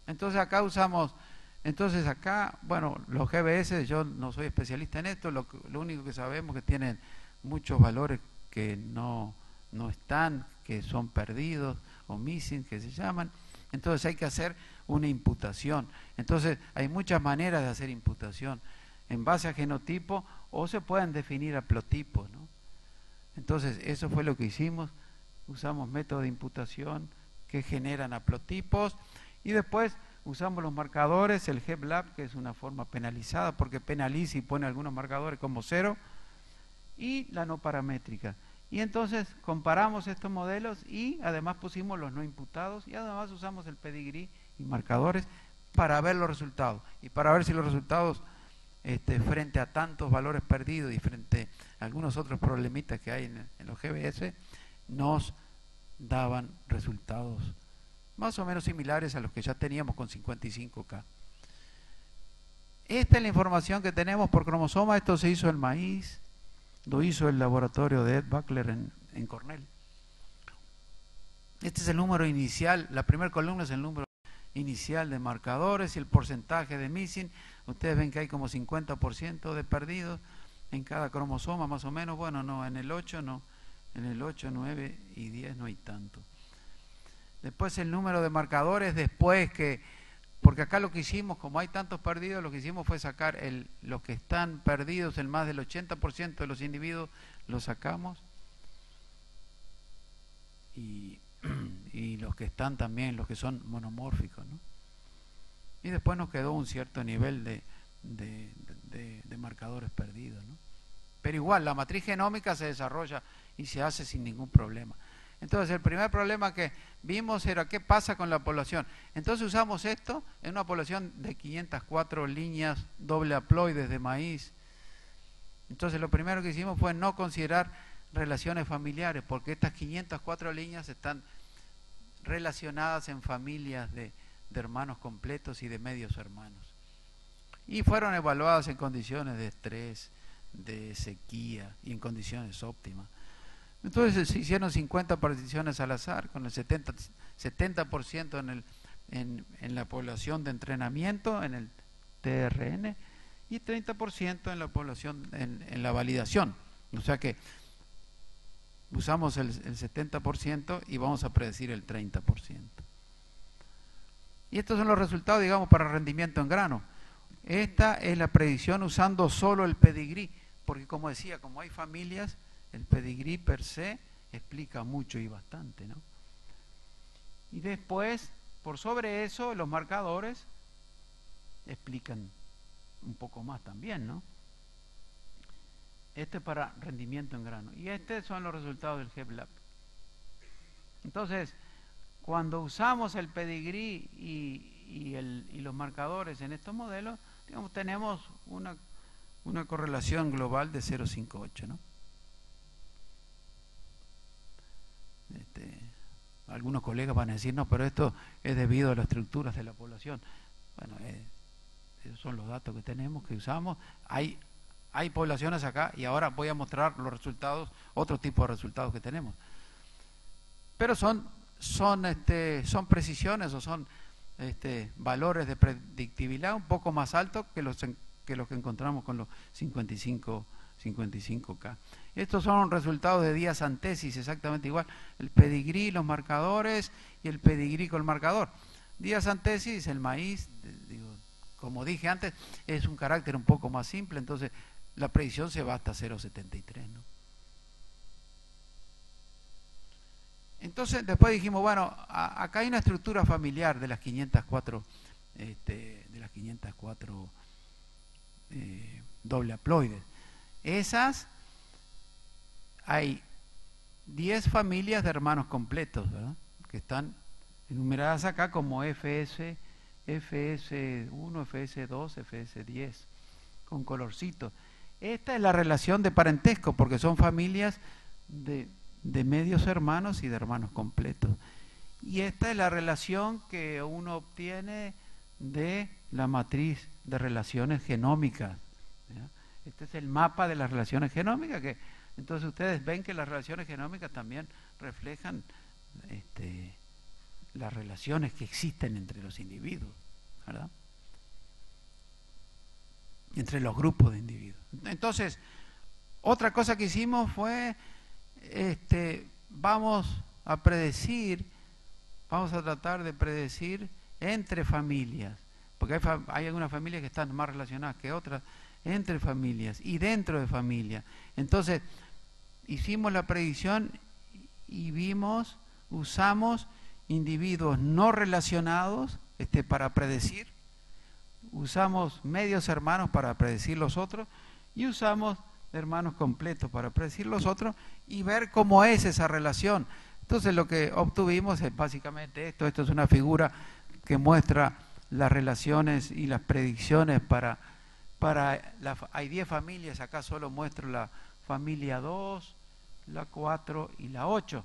Entonces acá usamos, entonces acá, bueno, los GBS, yo no soy especialista en esto, lo, único que sabemos es que tienen muchos valores que no, no están, que son perdidos o missing, que se llaman. Entonces hay que hacer una imputación. Entonces hay muchas maneras de hacer imputación en base a genotipo o se pueden definir haplotipos. ¿no? Entonces, eso fue lo que hicimos. Usamos métodos de imputación que generan haplotipos y después usamos los marcadores, el GEPLAB, que es una forma penalizada porque penaliza y pone algunos marcadores como cero, y la no paramétrica. Y entonces comparamos estos modelos y además pusimos los no imputados y además usamos el pedigrí y marcadores para ver los resultados y para ver si los resultados este, frente a tantos valores perdidos y frente a algunos otros problemitas que hay en, los GBS, nos daban resultados más o menos similares a los que ya teníamos con 55K. Esta es la información que tenemos por cromosoma. Esto se hizo en maíz, lo hizo el laboratorio de Ed Buckler en, Cornell. Este es el número inicial, la primera columna es el número inicial de marcadores y el porcentaje de missing. Ustedes ven que hay como 50% de perdidos en cada cromosoma, más o menos. Bueno, no, en el 8 no. En el 8, 9 y 10 no hay tanto. Después el número de marcadores después que Porque acá lo que hicimos, como hay tantos perdidos, lo que hicimos fue sacar el, los que están perdidos, el más del 80% de los individuos, los sacamos. Y, los que están también, los que son monomórficos. ¿no? Y después nos quedó un cierto nivel de, de marcadores perdidos. ¿no? Pero igual, la matriz genómica se desarrolla y se hace sin ningún problema. Entonces, el primer problema que vimos era qué pasa con la población. Entonces usamos esto en una población de 504 líneas doble haploides de maíz. Entonces, lo primero que hicimos fue no considerar relaciones familiares, porque estas 504 líneas están relacionadas en familias de, hermanos completos y de medios hermanos. Y fueron evaluadas en condiciones de estrés, de sequía y en condiciones óptimas. Entonces se hicieron 50 particiones al azar, con el 70%, 70 en, el, en, la población de entrenamiento, en el TRN, y 30% en la población, en, en, la validación. O sea que usamos el, el 70% y vamos a predecir el 30%. Y estos son los resultados, digamos, para rendimiento en grano. Esta es la predicción usando solo el pedigrí, porque como decía, como hay familias el pedigrí per se explica mucho y bastante, ¿no? Y después, por sobre eso, los marcadores explican un poco más también, ¿no? Este para rendimiento en grano. Y estos son los resultados del GEPLAB. Entonces, cuando usamos el pedigrí y, los marcadores en estos modelos, digamos, tenemos una, una correlación global de 0,58, ¿no? Este, algunos colegas van a decir, no, pero esto es debido a las estructuras de la población. Bueno, eh, esos son los datos que tenemos, que usamos. Hay, hay poblaciones acá y ahora voy a mostrar los resultados, otro tipo de resultados que tenemos. Pero son, son, este, son precisiones o son este, valores de predictibilidad un poco más altos que los, que los que encontramos con los 55 55K. Estos son resultados de días antesis, exactamente igual. El pedigrí, los marcadores y el pedigrí con el marcador. Días antesis, el maíz, digo, como dije antes, es un carácter un poco más simple, entonces la predicción se va hasta 0,73. ¿no? Entonces, después dijimos, bueno, acá hay una estructura familiar de las 504, este, de las 504 eh, doble haploides. Esas hay 10 familias de hermanos completos, ¿verdad? Que están enumeradas acá como FS, FS1, FS2, FS10, con colorcito. Esta es la relación de parentesco, porque son familias de, de medios hermanos y de hermanos completos. Y esta es la relación que uno obtiene de la matriz de relaciones genómicas. Este es el mapa de las relaciones genómicas, que entonces ustedes ven que las relaciones genómicas también reflejan este, las relaciones que existen entre los individuos, ¿verdad? Entre los grupos de individuos. Entonces, otra cosa que hicimos fue, este, vamos a predecir, vamos a tratar de predecir entre familias, porque hay, hay algunas familias que están más relacionadas que otras, entre familias y dentro de familias. Entonces, hicimos la predicción y vimos, usamos individuos no relacionados este, para predecir, usamos medios hermanos para predecir los otros y usamos hermanos completos para predecir los otros y ver cómo es esa relación. Entonces lo que obtuvimos es básicamente esto, esto es una figura que muestra las relaciones y las predicciones para para la, hay 10 familias, acá solo muestro la familia 2, la 4 y la 8.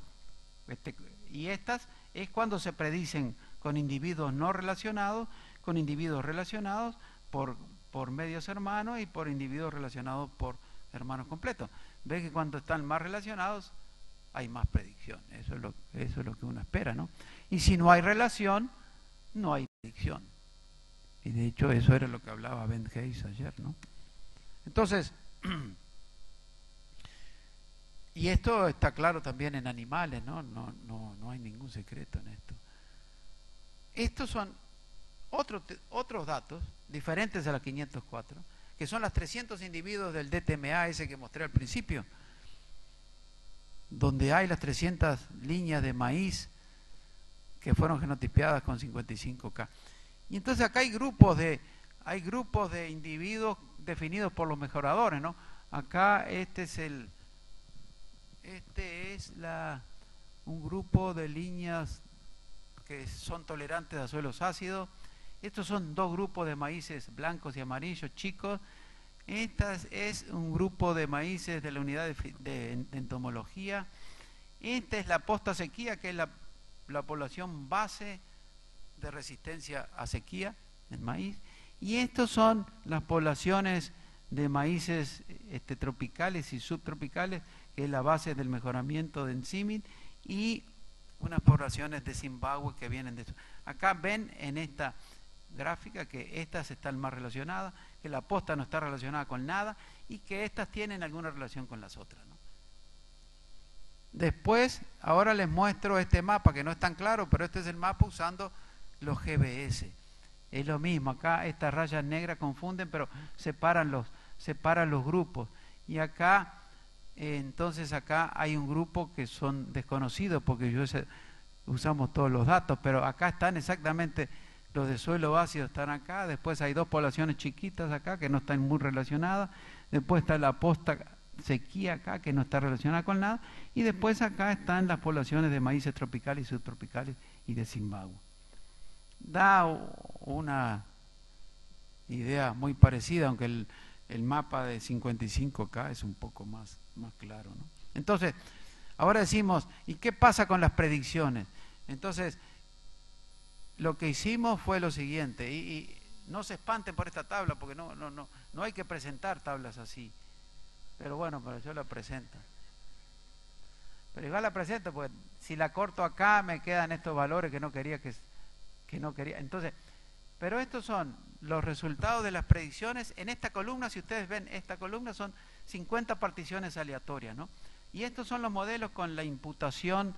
Este, y estas es cuando se predicen con individuos no relacionados, con individuos relacionados por, medios hermanos y por individuos relacionados por hermanos completos. Ves que cuando están más relacionados hay más predicción. Eso es lo, eso es lo que uno espera, ¿no? Y si no hay relación, no hay predicción. Y de hecho eso era lo que hablaba Ben Hayes ayer, ¿no? Entonces, y esto está claro también en animales, ¿no? No, no, no hay ningún secreto en esto. Estos son otros datos diferentes a las 504, que son las 300 individuos del DTMA, ese que mostré al principio, donde hay las 300 líneas de maíz que fueron genotipiadas con 55K. Y entonces acá hay grupos de, hay grupos de individuos definidos por los mejoradores, ¿no? Acá este es el, este es la, un grupo de líneas que son tolerantes a suelos ácidos. Estos son dos grupos de maíces blancos y amarillos chicos. Este es un grupo de maíces de la unidad de, entomología. Esta es la posta sequía, que es la población base de resistencia a sequía en maíz. Y estos son las poblaciones de maíces este, tropicales y subtropicales, que es la base del mejoramiento de enzimil, y unas poblaciones de Zimbabue que vienen de eso. Acá ven en esta gráfica que estas están más relacionadas, que la posta no está relacionada con nada y que estas tienen alguna relación con las otras. Después, ahora les muestro este mapa que no es tan claro, pero este es el mapa usando los GBS. Es lo mismo, acá estas rayas negras confunden, pero separan los, separan los grupos. Y acá, eh, entonces acá hay un grupo que son desconocidos, porque yo usamos todos los datos, pero acá están exactamente los de suelo ácido están acá, después hay dos poblaciones chiquitas acá que no están muy relacionadas, después está la posta sequía acá que no está relacionada con nada, y después acá están las poblaciones de maíces tropicales y subtropicales y de Zimbabue da una idea muy parecida, aunque el, el mapa de 55 acá es un poco más, más claro. ¿no? Entonces, ahora decimos, ¿y qué pasa con las predicciones? Entonces, lo que hicimos fue lo siguiente, y, no se espanten por esta tabla, porque no, no, no, no hay que presentar tablas así. Pero bueno, pero yo la presento. Pero igual la presento, porque si la corto acá me quedan estos valores que no quería que que no quería. Entonces, pero estos son los resultados de las predicciones. En esta columna, si ustedes ven, esta columna son 50 particiones aleatorias, ¿no? Y estos son los modelos con la imputación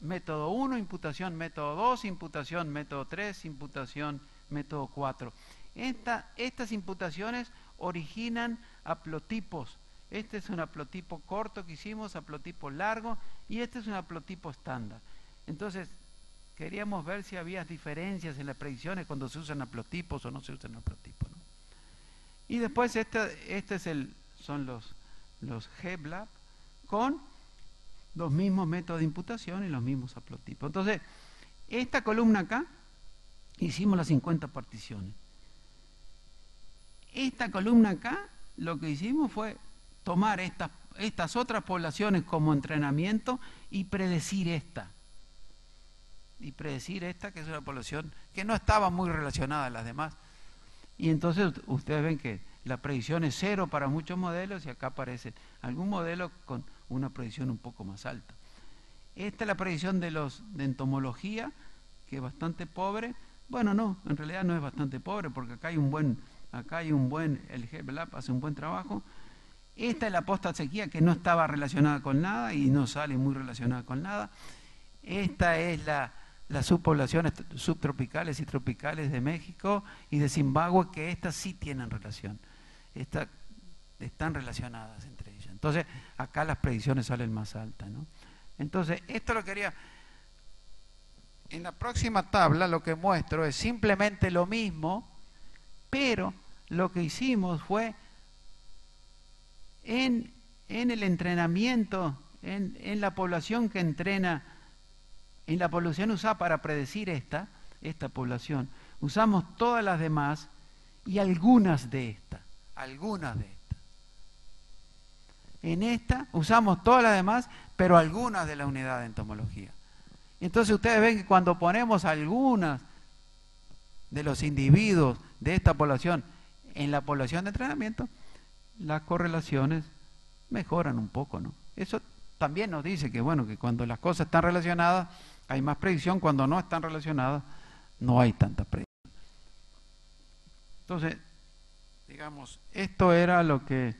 método 1, imputación método 2, imputación método 3, imputación método 4. estas imputaciones originan haplotipos. Este es un haplotipo corto que hicimos, haplotipo largo, y este es un haplotipo estándar. Entonces, queríamos ver si había diferencias en las predicciones cuando se usan aplotipos o no se usan aplotipos. ¿no? Y después este, este es el, son los, los GBLAB con los mismos métodos de imputación y los mismos aplotipos. Entonces, esta columna acá, hicimos las 50 particiones. Esta columna acá, lo que hicimos fue tomar estas, estas otras poblaciones como entrenamiento y predecir esta y predecir esta, que es una población que no estaba muy relacionada a las demás. Y entonces ustedes ven que la predicción es cero para muchos modelos y acá aparece algún modelo con una predicción un poco más alta. Esta es la predicción de los de entomología, que es bastante pobre. Bueno, no, en realidad no es bastante pobre porque acá hay un buen, acá hay un buen, el GBLAP hace un buen trabajo. Esta es la posta sequía que no estaba relacionada con nada y no sale muy relacionada con nada. Esta es la, las subpoblaciones subtropicales y tropicales de México y de Zimbabue, que estas sí tienen relación, están relacionadas entre ellas. Entonces, acá las predicciones salen más altas. Entonces, esto lo quería... En la próxima tabla lo que muestro es simplemente lo mismo, pero lo que hicimos fue en, en el entrenamiento, en, en la población que entrena en la población usada para predecir esta, esta población, usamos todas las demás y algunas de estas, algunas de estas. En esta usamos todas las demás, pero algunas de la unidad de entomología. Entonces ustedes ven que cuando ponemos algunas de los individuos de esta población en la población de entrenamiento, las correlaciones mejoran un poco, ¿no? Eso también nos dice que bueno, que cuando las cosas están relacionadas, hay más predicción, cuando no están relacionadas, no hay tanta predicción. Entonces, digamos, esto era lo que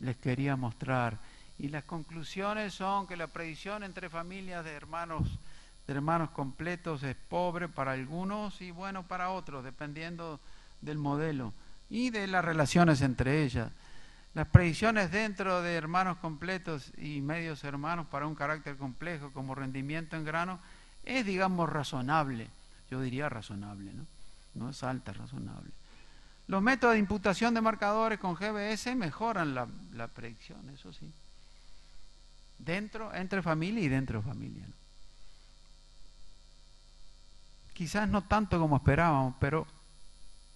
les quería mostrar. Y las conclusiones son que la predicción entre familias de hermanos de hermanos completos es pobre para algunos y bueno para otros, dependiendo del modelo y de las relaciones entre ellas. Las predicciones dentro de hermanos completos y medios hermanos para un carácter complejo como rendimiento en grano es, digamos, razonable. Yo diría razonable, ¿no? No es alta, razonable. Los métodos de imputación de marcadores con GBS mejoran la, predicción, eso sí. Dentro, entre familia y dentro de familia. Quizás no tanto como esperábamos, pero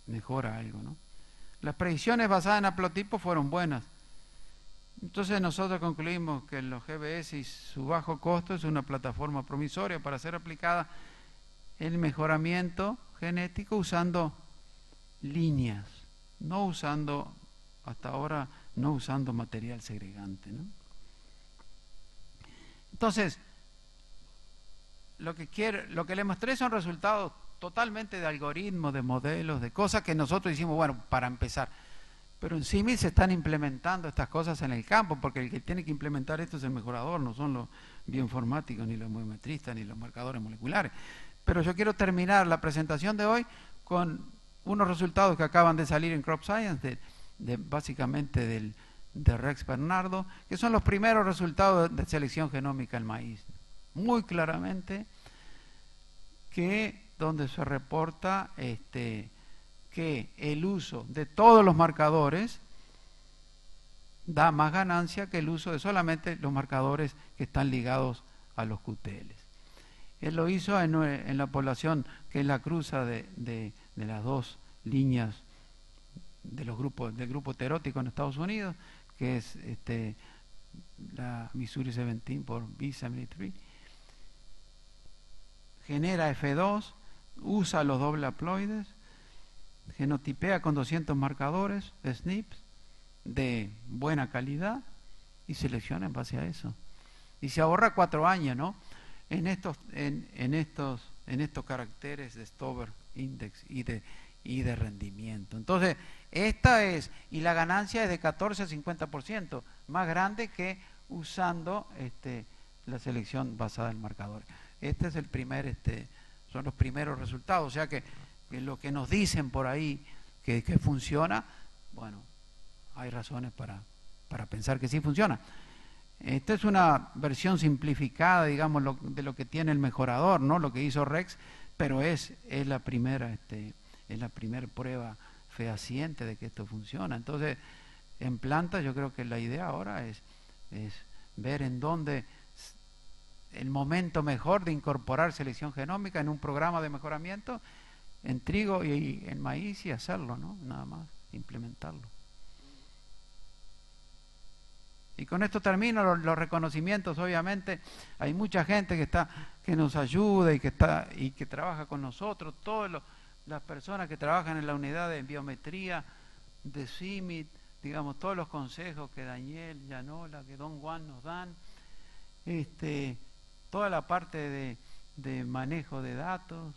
mejora algo, ¿no? Las predicciones basadas en haplotipo fueron buenas. Entonces nosotros concluimos que los GBS y su bajo costo es una plataforma promisoria para ser aplicada el mejoramiento genético usando líneas, no usando, hasta ahora, no usando material segregante. ¿no? Entonces, lo que, quiero, lo que le mostré son resultados totalmente de algoritmos, de modelos, de cosas que nosotros hicimos, bueno, para empezar. Pero en sí se están implementando estas cosas en el campo, porque el que tiene que implementar esto es el mejorador, no son los bioinformáticos, ni los biometristas, ni los marcadores moleculares. Pero yo quiero terminar la presentación de hoy con unos resultados que acaban de salir en Crop Science, de, básicamente del, de Rex Bernardo, que son los primeros resultados de selección genómica del maíz. Muy claramente que donde se reporta este, que el uso de todos los marcadores da más ganancia que el uso de solamente los marcadores que están ligados a los QTLs. Él lo hizo en, la población que es la cruza de, las dos líneas de los grupos, del grupo terótico en Estados Unidos, que es este, la Missouri 17 por B73, genera F2 usa los doble haploides, genotipea con 200 marcadores, SNPs, de buena calidad y selecciona en base a eso. Y se ahorra cuatro años, ¿no? En estos, en, en estos, en estos caracteres de Stover Index y de, y de rendimiento. Entonces, esta es, y la ganancia es de 14 a 50%, más grande que usando este, la selección basada en marcadores. Este es el primer este, son los primeros resultados. O sea que, lo que nos dicen por ahí que, funciona, bueno, hay razones para, para, pensar que sí funciona. Esta es una versión simplificada, digamos, de lo que tiene el mejorador, ¿no? Lo que hizo Rex, pero es, es la primera, este, es la primera prueba fehaciente de que esto funciona. Entonces, en planta yo creo que la idea ahora es, es ver en dónde el momento mejor de incorporar selección genómica en un programa de mejoramiento en trigo y en maíz y hacerlo, ¿no? Nada más, implementarlo. Y con esto termino los, reconocimientos, obviamente hay mucha gente que está que nos ayuda y que está y que trabaja con nosotros, todas las personas que trabajan en la unidad de biometría de CIMIT, digamos todos los consejos que Daniel, Yanola, que Don Juan nos dan, este toda la parte de, manejo de datos.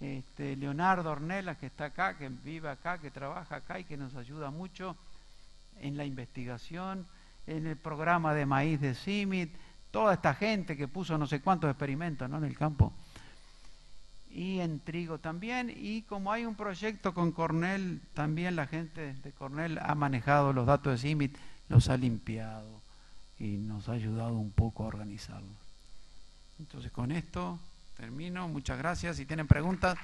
Este, Leonardo Ornella, que está acá, que vive acá, que trabaja acá y que nos ayuda mucho en la investigación, en el programa de maíz de CIMIT, toda esta gente que puso no sé cuántos experimentos ¿no? en el campo. Y en trigo también. Y como hay un proyecto con Cornell, también la gente de Cornell ha manejado los datos de CIMIT, los ha limpiado y nos ha ayudado un poco a organizarlo. Entonces con esto termino. Muchas gracias. Si tienen preguntas.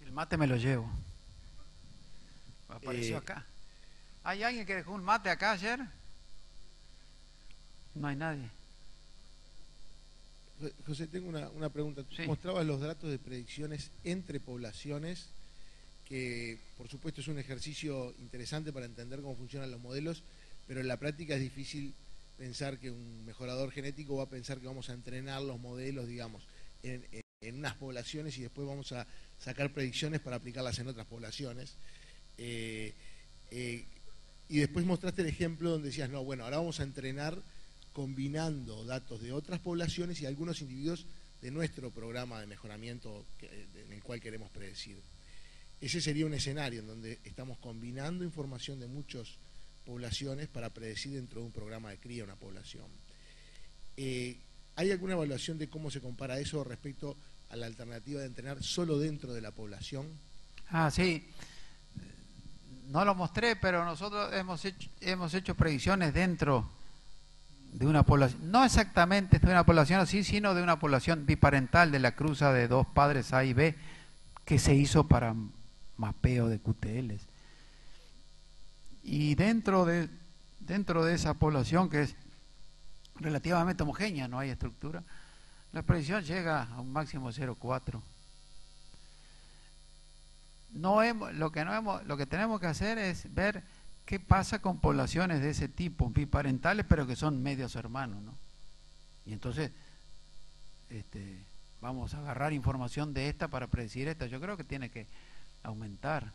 El mate me lo llevo. Apareció eh, acá. ¿Hay alguien que dejó un mate acá ayer? No hay nadie.
José, tengo una, pregunta. Tú mostrabas los datos de predicciones entre poblaciones, que por supuesto es un ejercicio interesante para entender cómo funcionan los modelos, pero en la práctica es difícil pensar que un mejorador genético va a pensar que vamos a entrenar los modelos, digamos, en, unas poblaciones y después vamos a sacar predicciones para aplicarlas en otras poblaciones. Eh, eh, y después mostraste el ejemplo donde decías, no, bueno, ahora vamos a entrenar combinando datos de otras poblaciones y algunos individuos de nuestro programa de mejoramiento en el cual queremos predecir. Ese sería un escenario en donde estamos combinando información de muchas poblaciones para predecir dentro de un programa de cría una población. Eh, ¿Hay alguna evaluación de cómo se compara eso respecto a la alternativa de entrenar solo dentro de la población?
Ah, sí. No lo mostré, pero nosotros hemos hecho, hemos hecho predicciones dentro de una población, no exactamente de una población así, sino de una población biparental de la cruza de dos padres A y B que se hizo para mapeo de QTLs. Y dentro de, dentro de esa población que es relativamente homogénea, no hay estructura, la predicción llega a un máximo 0,4. No hemos, lo, que no hemos, lo que tenemos que hacer es ver qué pasa con poblaciones de ese tipo, biparentales, pero que son medios hermanos. ¿no? Y entonces este, vamos a agarrar información de esta para predecir esta. Yo creo que tiene que aumentar.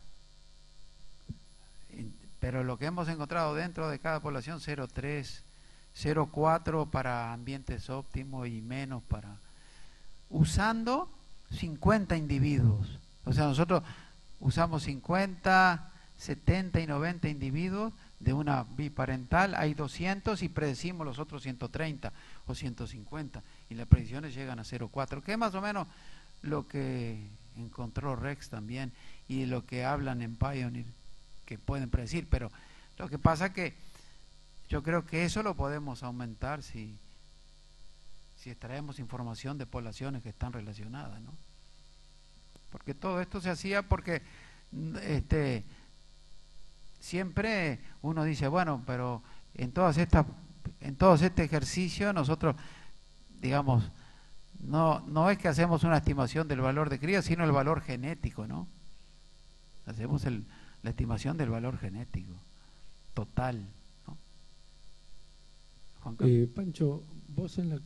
Pero lo que hemos encontrado dentro de cada población, 0,3, 0,4 para ambientes óptimos y menos para... Usando 50 individuos. O sea, nosotros usamos 50, 70 y 90 individuos de una biparental, hay 200 y predecimos los otros 130 o 150 y las predicciones llegan a 0,4, que es más o menos lo que encontró Rex también y lo que hablan en Pioneer que pueden predecir, pero lo que pasa que yo creo que eso lo podemos aumentar si, si extraemos información de poblaciones que están relacionadas, ¿no? Porque todo esto se hacía porque este siempre uno dice, bueno, pero en todas estas en todo este ejercicio nosotros digamos no no es que hacemos una estimación del valor de cría, sino el valor genético, ¿no? Hacemos el, la estimación del valor genético total.
Eh, Pancho, vos en la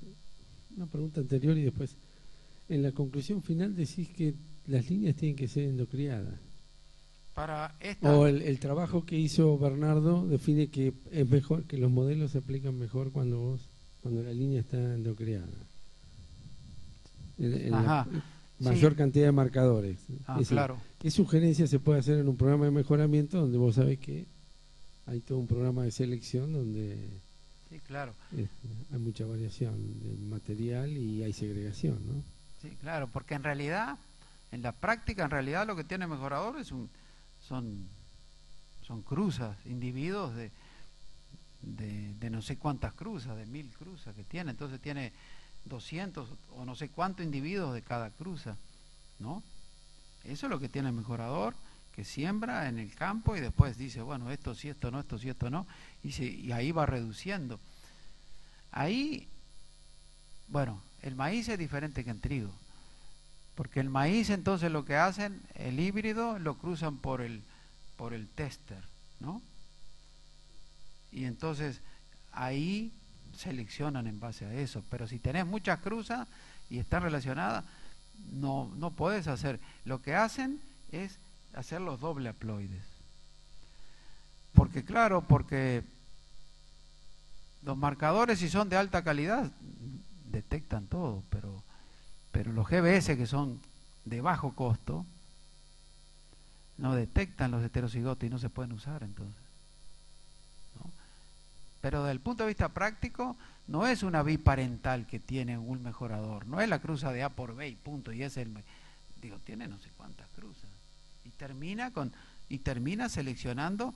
una pregunta anterior y después en la conclusión final decís que las líneas tienen que ser endocriadas.
Para
O el, trabajo que hizo Bernardo define que es mejor, que los modelos se aplican mejor cuando vos, cuando la línea está endocriada. mayor cantidad de marcadores.
Ah, claro.
¿Qué sugerencia se puede hacer en un programa de mejoramiento donde vos sabés que hay todo un programa de selección donde
sí, claro.
hay mucha variación de material y hay segregación, ¿no?
Sí, claro, porque en realidad, en la práctica, en realidad lo que tiene mejorador es un, son, son cruzas, individuos de, de, no sé cuántas cruzas, de mil cruzas que tiene, entonces tiene 200 o no sé cuántos individuos de cada cruza, ¿no? Eso es lo que tiene el mejorador, que siembra en el campo y después dice, bueno, esto sí, esto no, esto sí, esto no, y, y ahí va reduciendo. Ahí, bueno, el maíz es diferente que el trigo, porque el maíz entonces lo que hacen, el híbrido lo cruzan por el, por el tester, ¿no? Y entonces ahí seleccionan en base a eso. Pero si tenés muchas cruzas y están relacionadas, no, no puedes hacer. Lo que hacen es hacer los doble haploides. Porque claro, porque los marcadores si son de alta calidad detectan todo, pero, pero los GBS que son de bajo costo no detectan los heterocigotos y no se pueden usar entonces. Pero desde el punto de vista práctico, no es una biparental que tiene un mejorador, no es la cruza de A por B y punto, y es el digo, tiene no sé cuántas cruzas. Y termina con y termina seleccionando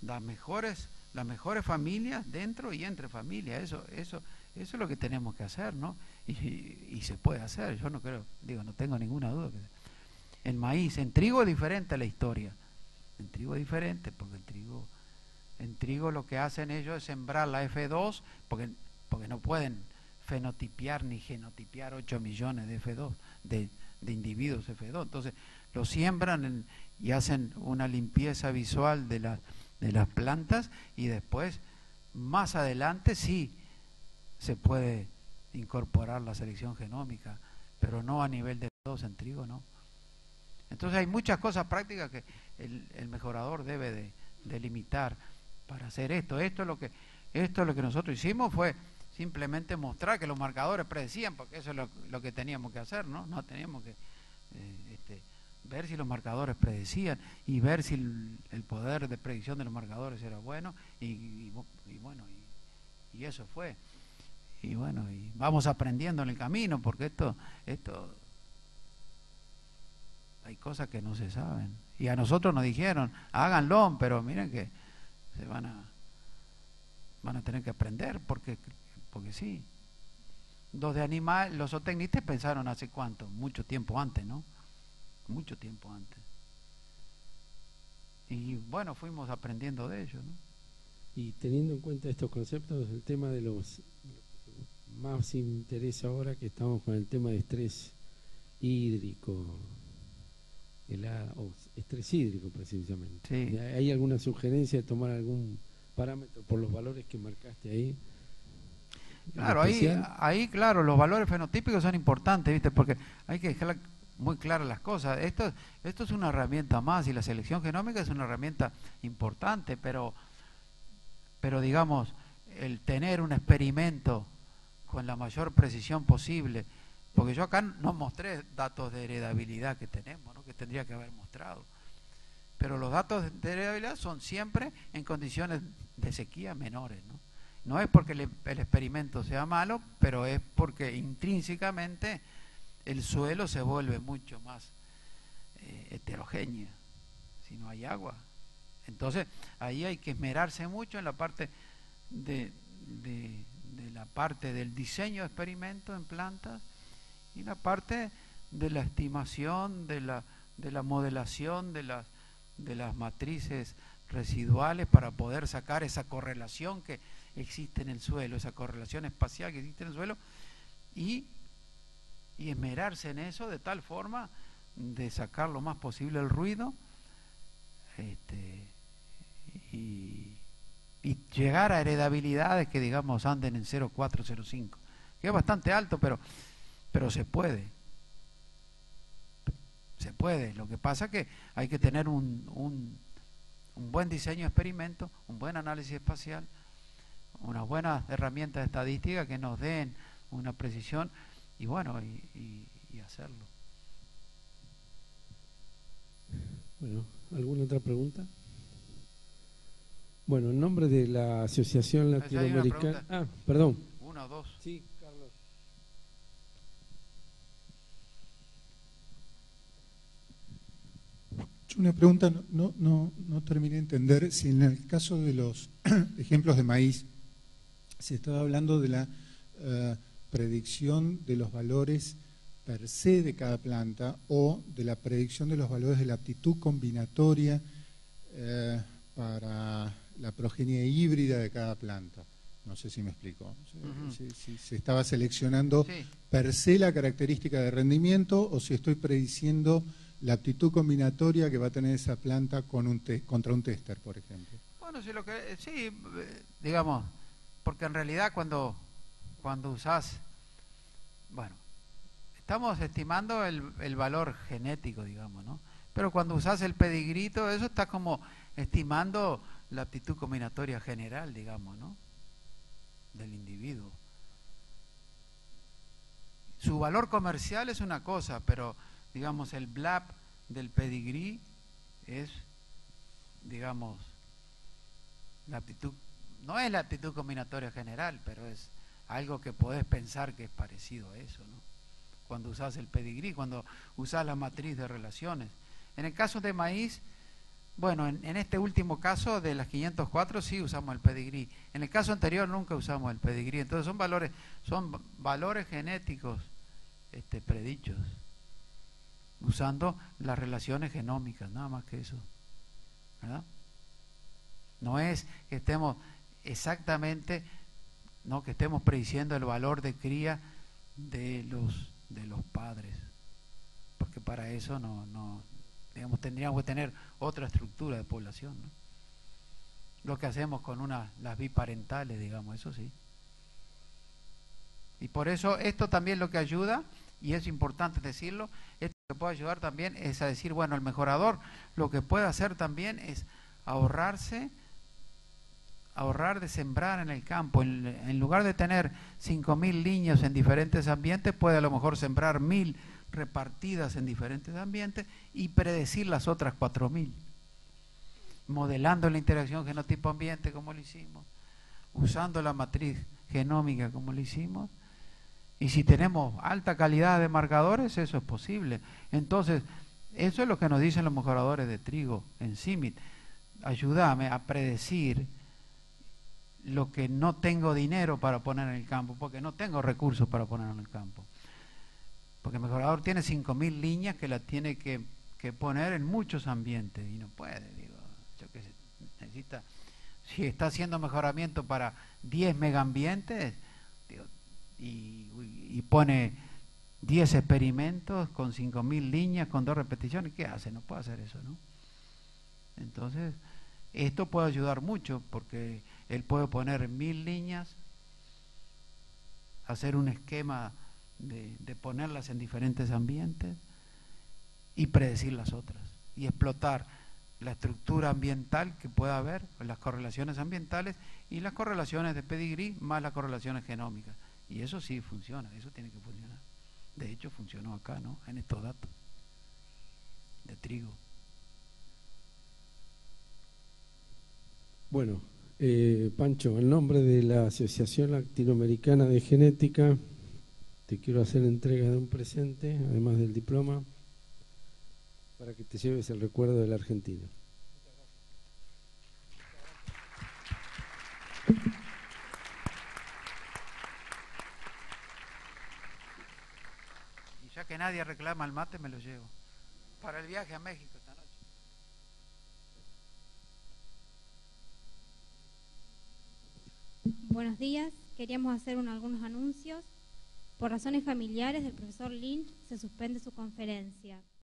las mejores las mejores familias dentro y entre familias. Eso eso eso es lo que tenemos que hacer, ¿no? Y, se puede hacer, yo no creo, digo, no tengo ninguna duda que en maíz, en trigo es diferente la historia. En trigo es diferente porque el trigo en trigo lo que hacen ellos es sembrar la F2 porque, porque no pueden fenotipiar ni genotipiar 8 millones de F2, de, individuos F2. Entonces lo siembran y hacen una limpieza visual de, de las plantas y después, más adelante, sí se puede incorporar la selección genómica, pero no a nivel de F2 en trigo, ¿no? Entonces hay muchas cosas prácticas que el, mejorador debe de, limitar para hacer esto. Esto es lo que, esto es lo que nosotros hicimos fue simplemente mostrar que los marcadores predecían, porque eso es lo, que teníamos que hacer, ¿no? No teníamos que eh, este, ver si los marcadores predecían y ver si el, poder de predicción de los marcadores era bueno y, bueno, y, eso fue. Y bueno, y vamos aprendiendo en el camino, porque esto, esto, hay cosas que no se saben. Y a nosotros nos dijeron, háganlo, pero miren que se van a, van a tener que aprender, porque porque sí. Los de animal, los zootecnistas pensaron hace cuánto, mucho tiempo antes, ¿no? Mucho tiempo antes. Y bueno, fuimos aprendiendo de ellos, ¿no?
Y teniendo en cuenta estos conceptos, el tema de los más interesa ahora que estamos con el tema de estrés hídrico, el, estrés hídrico precisamente. ¿Hay alguna sugerencia de tomar algún parámetro por los valores que marcaste ahí?
Claro, ahí, ahí, claro, los valores fenotípicos son importantes, ¿viste? Porque hay que dejar muy claras las cosas. Esto, esto es una herramienta más y la selección genómica es una herramienta importante, pero, pero digamos, el tener un experimento con la mayor precisión posible, porque yo acá no mostré datos de heredabilidad que tenemos, ¿no? que tendría que haber mostrado. Pero los datos de heredabilidad son siempre en condiciones de sequía menores, ¿no? Es porque el, experimento sea malo, pero es porque intrínsecamente el suelo se vuelve mucho más eh, heterogéneo si no hay agua. Entonces ahí hay que esmerarse mucho en la parte de, la parte del diseño de experimentos en plantas y la parte de la estimación, de la, de la modelación de las, de las matrices residuales para poder sacar esa correlación que existe en el suelo, esa correlación espacial que existe en el suelo, y, esmerarse en eso de tal forma de sacar lo más posible el ruido este, y, llegar a heredabilidades que digamos anden en 0,405, que es bastante alto, pero, pero se puede. Se puede. Lo que pasa es que hay que tener un, un, un buen diseño de experimento, un buen análisis espacial, unas buenas herramientas estadísticas que nos den una precisión y bueno, y, hacerlo.
Bueno, ¿alguna otra pregunta? Bueno, en nombre de la Asociación Latinoamericana... Ah, perdón.
Una o dos.
Sí, Carlos.
Yo una pregunta, no, no, no terminé de entender si en el caso de los ejemplos de maíz, se estaba hablando de la eh, predicción de los valores per se de cada planta o de la predicción de los valores de la aptitud combinatoria eh, para la progenie híbrida de cada planta. No sé si me explico. si, se estaba seleccionando per se la característica de rendimiento o si estoy prediciendo la aptitud combinatoria que va a tener esa planta con un contra un tester, por ejemplo.
Bueno, sí, lo que, sí eh, digamos, porque en realidad cuando, cuando usás, bueno, estamos estimando el, el valor genético, digamos, ¿no? Pero cuando usás el pedigrito, eso está como estimando la aptitud combinatoria general, digamos, ¿no? Del individuo. Su valor comercial es una cosa, pero digamos el BLAP del pedigrí es, digamos, la aptitud no es la actitud combinatoria general, pero es algo que podés pensar que es parecido a eso, ¿no? Cuando usás el pedigrí, cuando usás la matriz de relaciones. En el caso de maíz, bueno, en, este último caso de las 504 sí usamos el pedigrí. En el caso anterior nunca usamos el pedigrí. Entonces son valores, son valores genéticos este, predichos, usando las relaciones genómicas, nada más que eso. ¿Verdad? No es que estemos exactamente no que estemos prediciendo el valor de cría de los de los padres porque para eso no, no digamos tendríamos que tener otra estructura de población lo que hacemos con una las biparentales digamos eso sí y por eso esto también lo que ayuda y es importante decirlo esto que puede ayudar también es a decir bueno el mejorador lo que puede hacer también es ahorrarse ahorrar de sembrar en el campo. En, lugar de tener 5.000 niños en diferentes ambientes, puede a lo mejor sembrar 1.000 repartidas en diferentes ambientes y predecir las otras 4.000. Modelando la interacción genotipo-ambiente como lo hicimos, usando la matriz genómica como lo hicimos. Y si tenemos alta calidad de marcadores, eso es posible. Entonces, eso es lo que nos dicen los mejoradores de trigo en CIMIT. Ayúdame a predecir lo que no tengo dinero para poner en el campo, porque no tengo recursos para poner en el campo. Porque el mejorador tiene 5.000 líneas que las tiene que, poner en muchos ambientes y no puede, digo, yo que necesita, si está haciendo mejoramiento para 10 megaambientes y, y pone 10 experimentos con 5.000 líneas, con dos repeticiones, ¿qué hace? No puede hacer eso, ¿no? Entonces, esto puede ayudar mucho porque él puede poner mil líneas, hacer un esquema de, ponerlas en diferentes ambientes y predecir las otras y explotar la estructura ambiental que pueda haber, las correlaciones ambientales y las correlaciones de pedigrí más las correlaciones genómicas. Y eso sí funciona, eso tiene que funcionar. De hecho, funcionó acá, ¿no? En estos datos de trigo.
Bueno, eh, Pancho, en nombre de la Asociación Latinoamericana de Genética, te quiero hacer entrega de un presente, además del diploma, para que te lleves el recuerdo de la Argentina.
Y ya que nadie reclama el mate, me lo llevo. Para el viaje a México.
Buenos días. Queríamos hacer algunos anuncios. Por razones familiares, el profesor Lynch se suspende su conferencia.